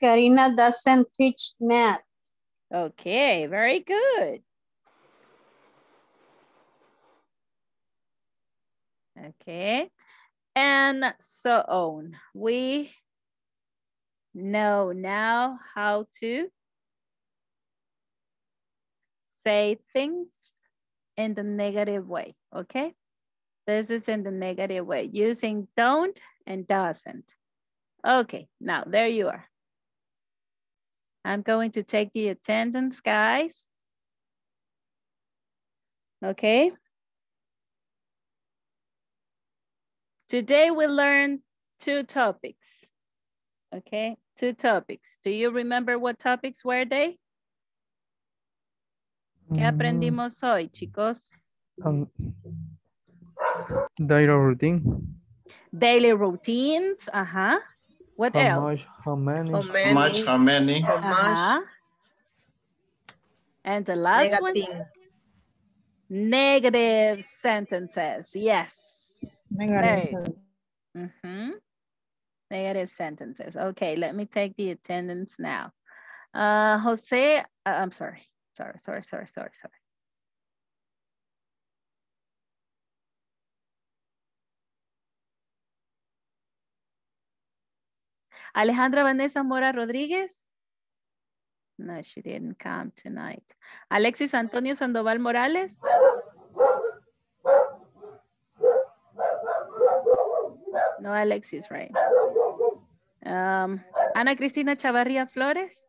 Karina doesn't teach math. Okay, very good. Okay, and so on. We know now how to say things in the negative way, okay? This is in the negative way, using don't and doesn't. Okay, now there you are. I'm going to take the attendance, guys. Okay. Today we learned two topics. Okay, two topics. Do you remember what topics were they? ¿Qué aprendimos hoy, chicos? Um, daily routine. Daily routines, uh-huh. What How else? much? How many? How How many? much? How many? How Uh-huh. much? And the last one? Negative. Negative sentences, yes. Negative Very sentence. Mhm. Negative sentences. Okay, let me take the attendance now. Uh, Jose, uh, I'm sorry. Sorry, sorry, sorry, sorry, sorry. Alejandra Vanessa Mora Rodríguez. No, she didn't come tonight. Alexis Antonio Sandoval Morales. No, Alexis, right? Um, Ana Cristina Chavarría Flores.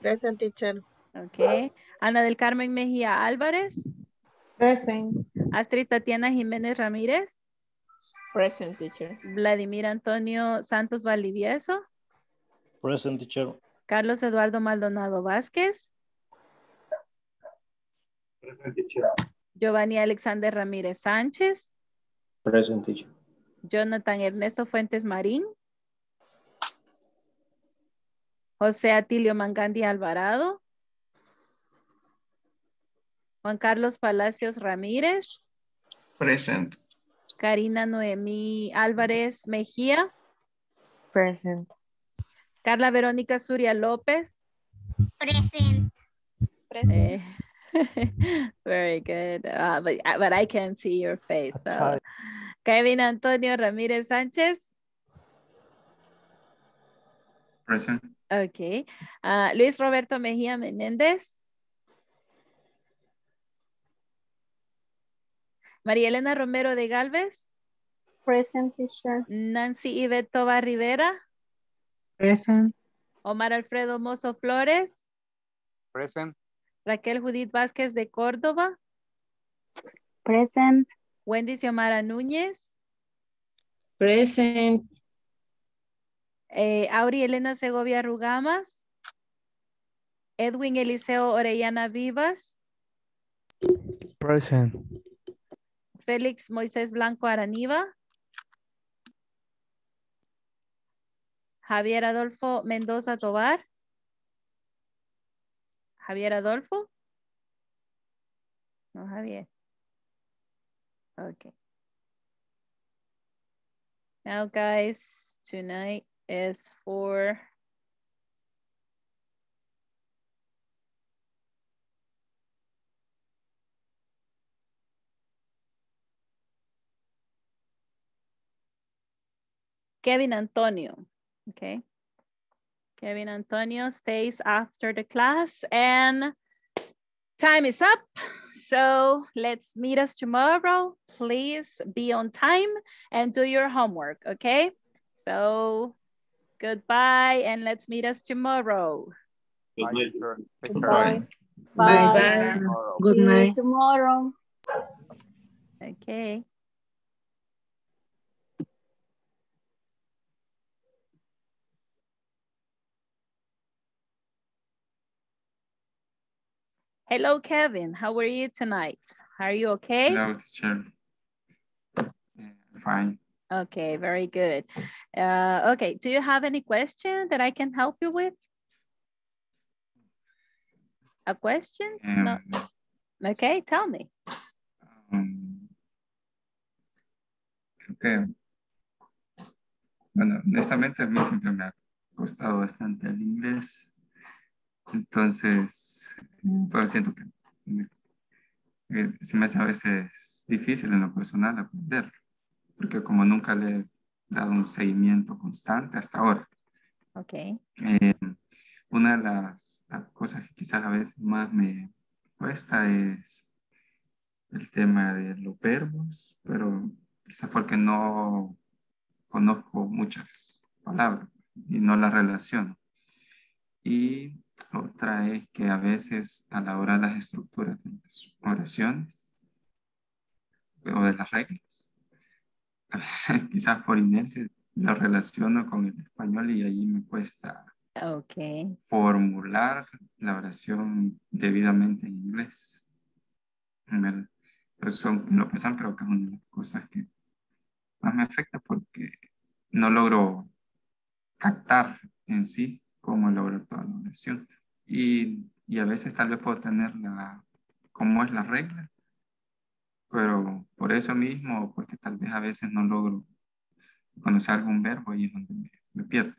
Present teacher. Okay. Ana del Carmen Mejía Álvarez. Present. Astrid Tatiana Jiménez Ramírez. Present teacher. Vladimir Antonio Santos Valdivieso. Present teacher. Carlos Eduardo Maldonado Vázquez. Present teacher. Giovanni Alexander Ramírez Sánchez. Present teacher. Jonathan Ernesto Fuentes Marín. José Atilio Mangandi Alvarado. Juan Carlos Palacios Ramírez. Present. Karina Noemí Álvarez Mejía. Present. Carla Verónica Suria López. Present. Eh, very good. Uh, but, but I can see your face. So. Kevin Antonio Ramírez Sánchez. Present. Okay. Uh, Luis Roberto Mejía Menéndez. María Elena Romero de Galvez. Present teacher. Nancy Ivette Toba Rivera. Present. Omar Alfredo Mozo Flores. Present. Raquel Judith Vázquez de Córdoba. Present. Wendy Xiomara Núñez. Present. Eh, Auri Elena Segovia Rugamas. Edwin Eliseo Orellana Vivas. Present. Félix Moisés Blanco Araniva. Javier Adolfo Mendoza Tobar. Javier Adolfo. No, Javier. Okay. Now, guys, tonight is for Kevin Antonio. Okay. Kevin Antonio stays after the class and time is up. So let's meet us tomorrow. Please be on time and do your homework, okay? So goodbye and let's meet us tomorrow. Bye, teacher. Take care. Bye. Bye. Bye. Good See you night. tomorrow. Okay. Hello, Kevin. How are you tonight? Are you okay? Hello, teacher. Yeah, fine. Okay, very good. Uh, okay, do you have any question that I can help you with? A questions? No. Um, Okay, tell me. um, creo bueno, honestamente a mí siempre me ha costado bastante el inglés. Entonces, pues siento que que se me hace a veces difícil en lo personal aprender, porque como nunca le he dado un seguimiento constante hasta ahora. Okay. Eh, una de las, las cosas que quizás a veces más me cuesta es el tema de los verbos, pero quizás porque no conozco muchas palabras y no las relaciono. Y otra es que a veces a la hora de las estructuras de las oraciones o de las reglas, quizás por inercia lo relaciono con el español y ahí me cuesta Okay. formular la oración debidamente en inglés. ¿verdad? Pero eso, en lo personal creo que es una de las cosas que más me afecta porque no logro captar en sí cómo lograr toda la oración. Y, y a veces tal vez puedo tener la, cómo es la regla, pero por eso mismo, porque tal vez a veces no logro conocer algún verbo y es donde me, me pierdo.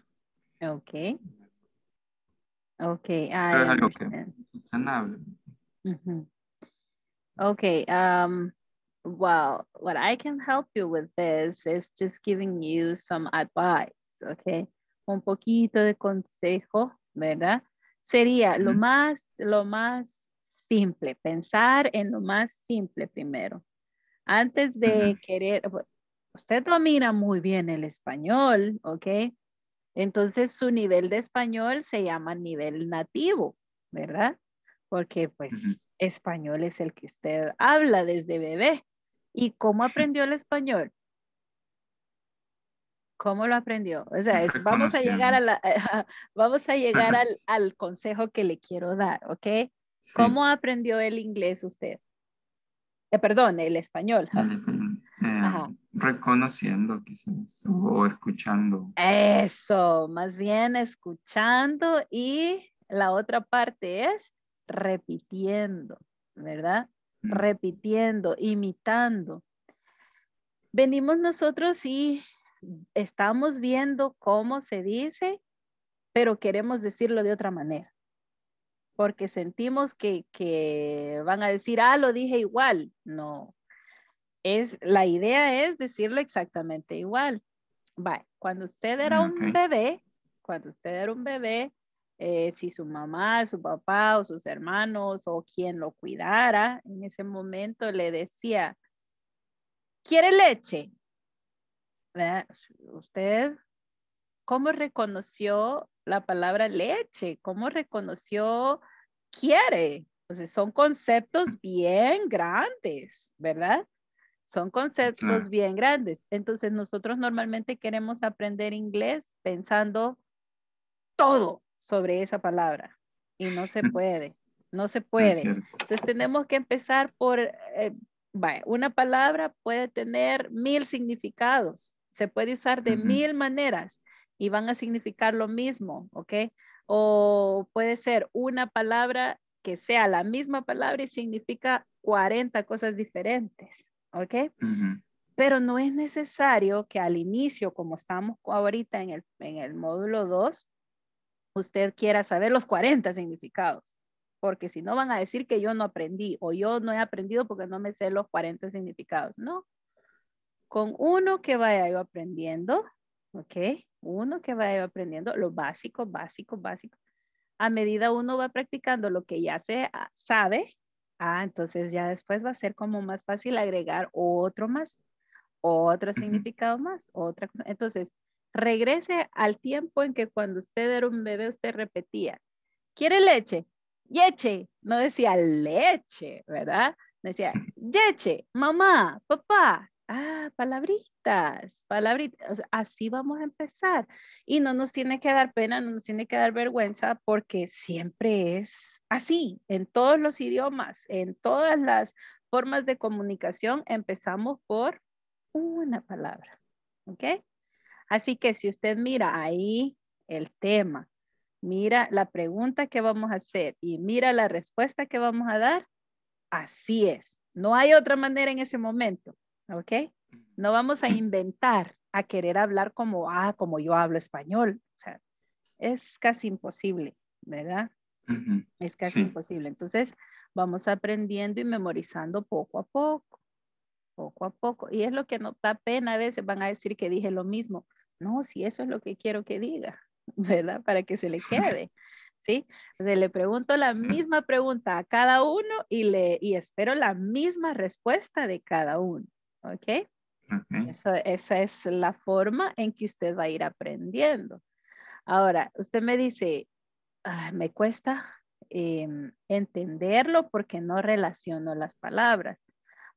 Okay. Okay, I Eso es algo que understand. es sanable. Okay, um, well, what I can help you with this is just giving you some advice, okay? Un poquito de consejo, ¿verdad? Sería lo más, lo más simple, pensar en lo más simple primero. Antes de querer, usted domina muy bien el español, ¿ok? Entonces su nivel de español se llama nivel nativo, ¿verdad? Porque pues español es el que usted habla desde bebé. ¿Y cómo aprendió el español? ¿Cómo lo aprendió? O sea, es- vamos a llegar a la, vamos a llegar al, al consejo que le quiero dar, ¿ok? ¿Cómo aprendió el inglés usted? Eh, perdón, el español. Eh, Ajá. reconociendo quizás o escuchando. Eso, más bien escuchando y la otra parte es repitiendo, ¿verdad? repitiendo, imitando. Venimos nosotros y estamos viendo cómo se dice, pero queremos decirlo de otra manera. Porque sentimos que, que van a decir, ah, lo dije igual. No. Es, la idea es decirlo exactamente igual. Va, cuando usted era un bebé, cuando usted era un bebé, eh, si su mamá, su papá o sus hermanos o quien lo cuidara en ese momento le decía, ¿quiere leche? Usted, ¿cómo reconoció la palabra leche? ¿Cómo reconoció quiere? son conceptos bien grandes, ¿verdad? Son conceptos bien grandes. Entonces nosotros normalmente queremos aprender inglés pensando todo sobre esa palabra y no se puede, no se puede. Entonces tenemos que empezar por, eh, una palabra puede tener mil significados, se puede usar de mil maneras y van a significar lo mismo, ¿ok? O puede ser una palabra que sea la misma palabra y significa 40 cosas diferentes, ¿ok? Pero no es necesario que al inicio, como estamos ahorita en el, en el módulo 2, usted quiera saber los 40 significados, porque si no van a decir que yo no aprendí o yo no he aprendido porque no me sé los 40 significados. No. Con uno que vaya yo aprendiendo, ¿ok? Uno que yo aprendiendo lo básico, básico, básico. A medida uno va practicando lo que ya se ah, sabe, ah, entonces ya después va a ser como más fácil agregar otro más, otro significado más, otra cosa. Entonces, regrese al tiempo en que cuando usted era un bebé usted repetía, ¿quiere leche? Yeche, no decía leche, ¿verdad? Decía, yeche, mamá, papá, ah, palabritas, palabritas, así vamos a empezar. Y no nos tiene que dar pena, no nos tiene que dar vergüenza porque siempre es así, en todos los idiomas, en todas las formas de comunicación, empezamos por una palabra, ¿ok? Así que si usted mira ahí el tema, mira la pregunta que vamos a hacer y mira la respuesta que vamos a dar, así es. No hay otra manera en ese momento, ¿ok? No vamos a inventar a querer hablar como, ah, como yo hablo español. O sea, es casi imposible, ¿verdad? Es casi imposible. Entonces, vamos aprendiendo y memorizando poco a poco, poco a poco. Y es lo que no da pena a veces, van a decir que dije lo mismo. No, si eso es lo que quiero que diga, ¿verdad? Para que se le quede. ¿Sí? Entonces le pregunto la misma pregunta a cada uno y, le, y espero la misma respuesta de cada uno. ¿Ok? esa es la forma en que usted va a ir aprendiendo. Ahora, usted me dice, ah, me cuesta em, entenderlo porque no relaciono las palabras.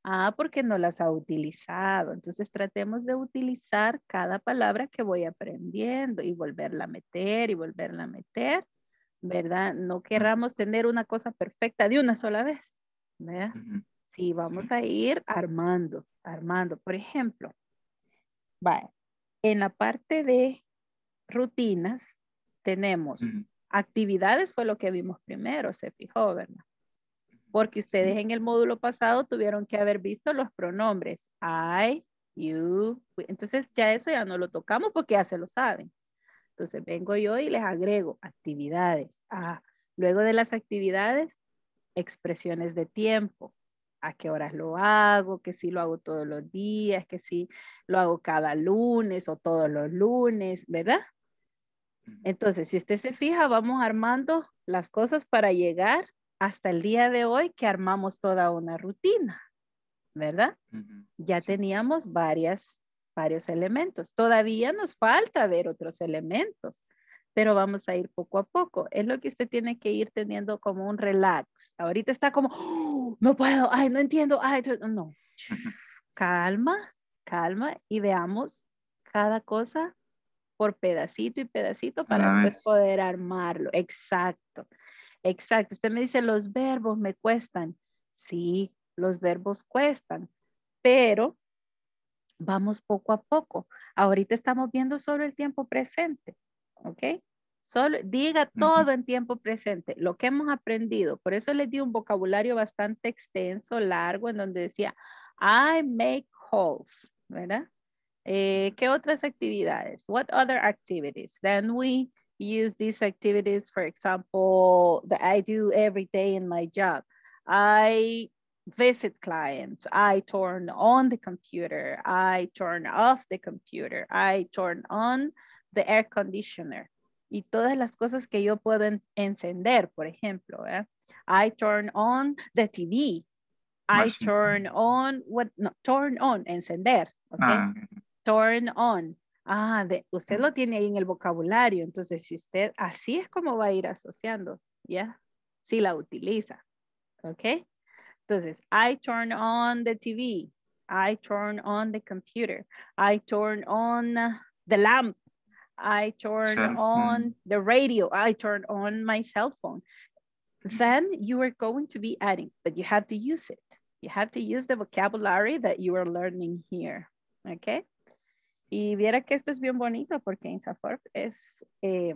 Ah, porque no las ha utilizado. Entonces tratemos de utilizar cada palabra que voy aprendiendo y volverla a meter y volverla a meter, ¿verdad? No querramos tener una cosa perfecta de una sola vez, ¿verdad? Sí, vamos a ir armando, armando. Por ejemplo, va, en la parte de rutinas tenemos actividades, fue lo que vimos primero, se fijó, ¿verdad? porque ustedes en el módulo pasado tuvieron que haber visto los pronombres I, you. Entonces ya eso ya no lo tocamos porque ya se lo saben. Entonces vengo yo y les agrego actividades. Ah, luego de las actividades, expresiones de tiempo. A qué horas lo hago, que si lo hago todos los días, que si lo hago cada lunes o todos los lunes, ¿verdad? Entonces, si usted se fija, vamos armando las cosas para llegar hasta el día de hoy que armamos toda una rutina, ¿verdad? Ya teníamos varias, varios elementos. Todavía nos falta ver otros elementos, pero vamos a ir poco a poco. Es lo que usted tiene que ir teniendo como un relax. Ahorita está como, ¡Oh! no puedo, ay, no entiendo, ay, no. Calma, calma y veamos cada cosa por pedacito y pedacito para después poder armarlo. Exacto. Exacto. Usted me dice, los verbos me cuestan. Sí, los verbos cuestan, pero vamos poco a poco. Ahorita estamos viendo solo el tiempo presente, ¿ok? Solo diga todo en tiempo presente, lo que hemos aprendido. Por eso les di un vocabulario bastante extenso, largo, en donde decía, I make calls, ¿verdad? Eh, ¿Qué otras actividades? What other activities? Then we use these activities, for example, that I do every day in my job. I visit clients. I turn on the computer. I turn off the computer. I turn on the air conditioner. Y todas las cosas que yo puedo en encender, por ejemplo. ¿eh? I turn on the TV. I turn on, what, no, turn on, encender. Okay? Ah, Turn on. Ah, de, usted lo tiene ahí en el vocabulario. Entonces, si usted, así es como va a ir asociando, ¿ya? Si la utiliza. ¿Ok? Entonces, I turn on the TV. I turn on the computer. I turn on the lamp. I turn Cell on phone. the radio. I turn on my cell phone. Then you are going to be adding, but you have to use it. You have to use the vocabulary that you are learning here. Okay? Y viera que esto es bien bonito porque INSAFORP es eh,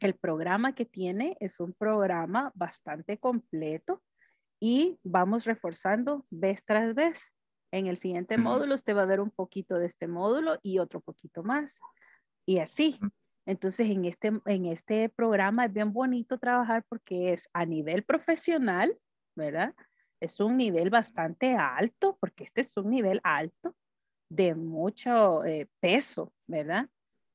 el programa que tiene, es un programa bastante completo y vamos reforzando vez tras vez. En el siguiente módulo usted va a ver un poquito de este módulo y otro poquito más. Y así. Entonces en este, en este programa es bien bonito trabajar porque es a nivel profesional, ¿verdad? Es un nivel bastante alto porque este es un nivel alto de mucho eh, peso, ¿verdad?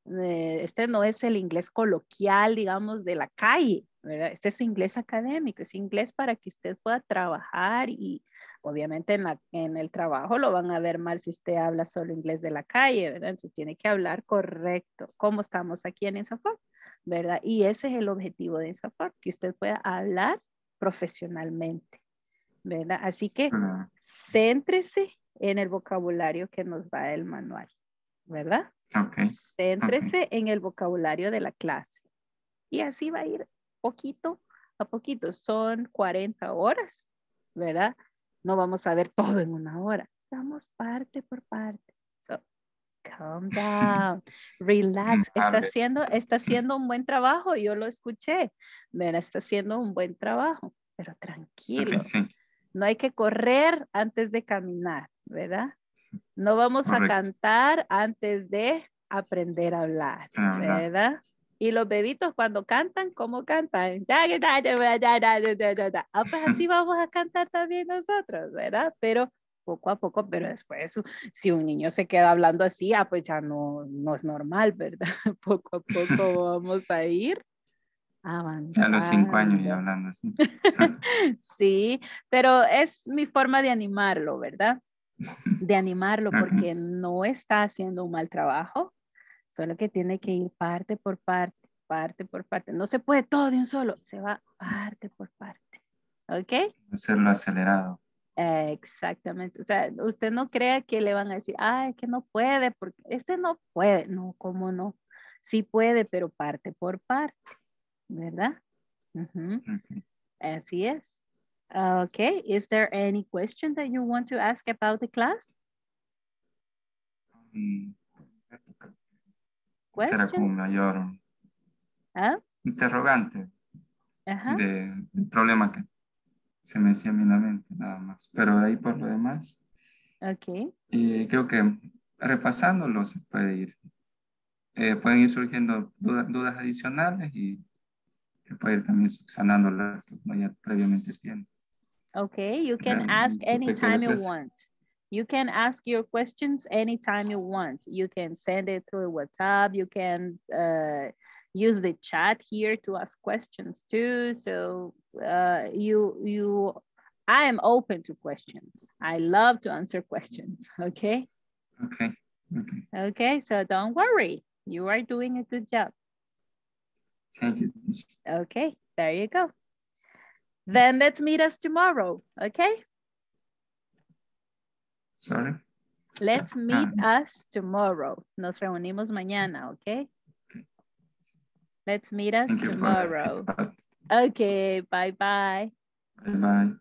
Eh, este no es el inglés coloquial, digamos, de la calle, ¿verdad? Este es inglés académico, es inglés para que usted pueda trabajar y obviamente en, la, en el trabajo lo van a ver mal si usted habla solo inglés de la calle, ¿verdad? Entonces tiene que hablar correcto, como estamos aquí en INSAFOR, ¿verdad? Y ese es el objetivo de INSAFOR, que usted pueda hablar profesionalmente, ¿verdad? Así que Ah, céntrese en el vocabulario que nos da el manual, ¿verdad? ok. Céntrese en el vocabulario de la clase. Y así va a ir poquito a poquito. Son 40 horas, ¿verdad? No vamos a ver todo en una hora. Vamos parte por parte. So, calm down, relax. Está haciendo, está haciendo un buen trabajo. Yo lo escuché. ¿verdad? Está haciendo un buen trabajo, pero tranquilo. No hay que correr antes de caminar, ¿verdad? No vamos a cantar antes de aprender a hablar, Hablar. ¿verdad? Y los bebitos cuando cantan, ¿cómo cantan? Ah, pues así vamos a cantar también nosotros, ¿verdad? Pero poco a poco, pero después si un niño se queda hablando así, ah, pues ya no, no es normal, ¿verdad? Poco a poco vamos a ir avanzando. A los cinco años y hablando así. sí, pero es mi forma de animarlo, ¿verdad? De animarlo porque no está haciendo un mal trabajo, solo que tiene que ir parte por parte, parte por parte. No se puede todo de un solo, se va parte por parte. ¿Ok? Hacerlo acelerado. Exactamente. O sea, usted no crea que le van a decir, ay, que no puede, porque este no puede. No, ¿cómo no? Sí puede, pero parte por parte, ¿verdad? Ujú. Así es. Okay, is there any question that you want to ask about the class? Mm, Será como mayor ¿Ah? interrogante Ajá. de, del problema que se me hacía a mí en la mente, nada más. Pero de ahí por lo demás, Okay. y creo que repasándolo se puede ir. eh, pueden ir surgiendo duda- dudas adicionales y se puede ir también subsanando las que ya previamente tiene. Okay, you can ask anytime you want. You can ask your questions anytime you want. You can send it through WhatsApp. You can uh, use the chat here to ask questions too. So uh, you, you, I am open to questions. I love to answer questions, okay? Okay. Okay. Okay, so don't worry. You are doing a good job. Thank you. Okay, there you go. Then let's meet us tomorrow, okay? Sorry. Let's meet um, us tomorrow. Nos reunimos mañana, okay? Let's meet us Thank you for the tomorrow. Okay, bye-bye. Bye bye.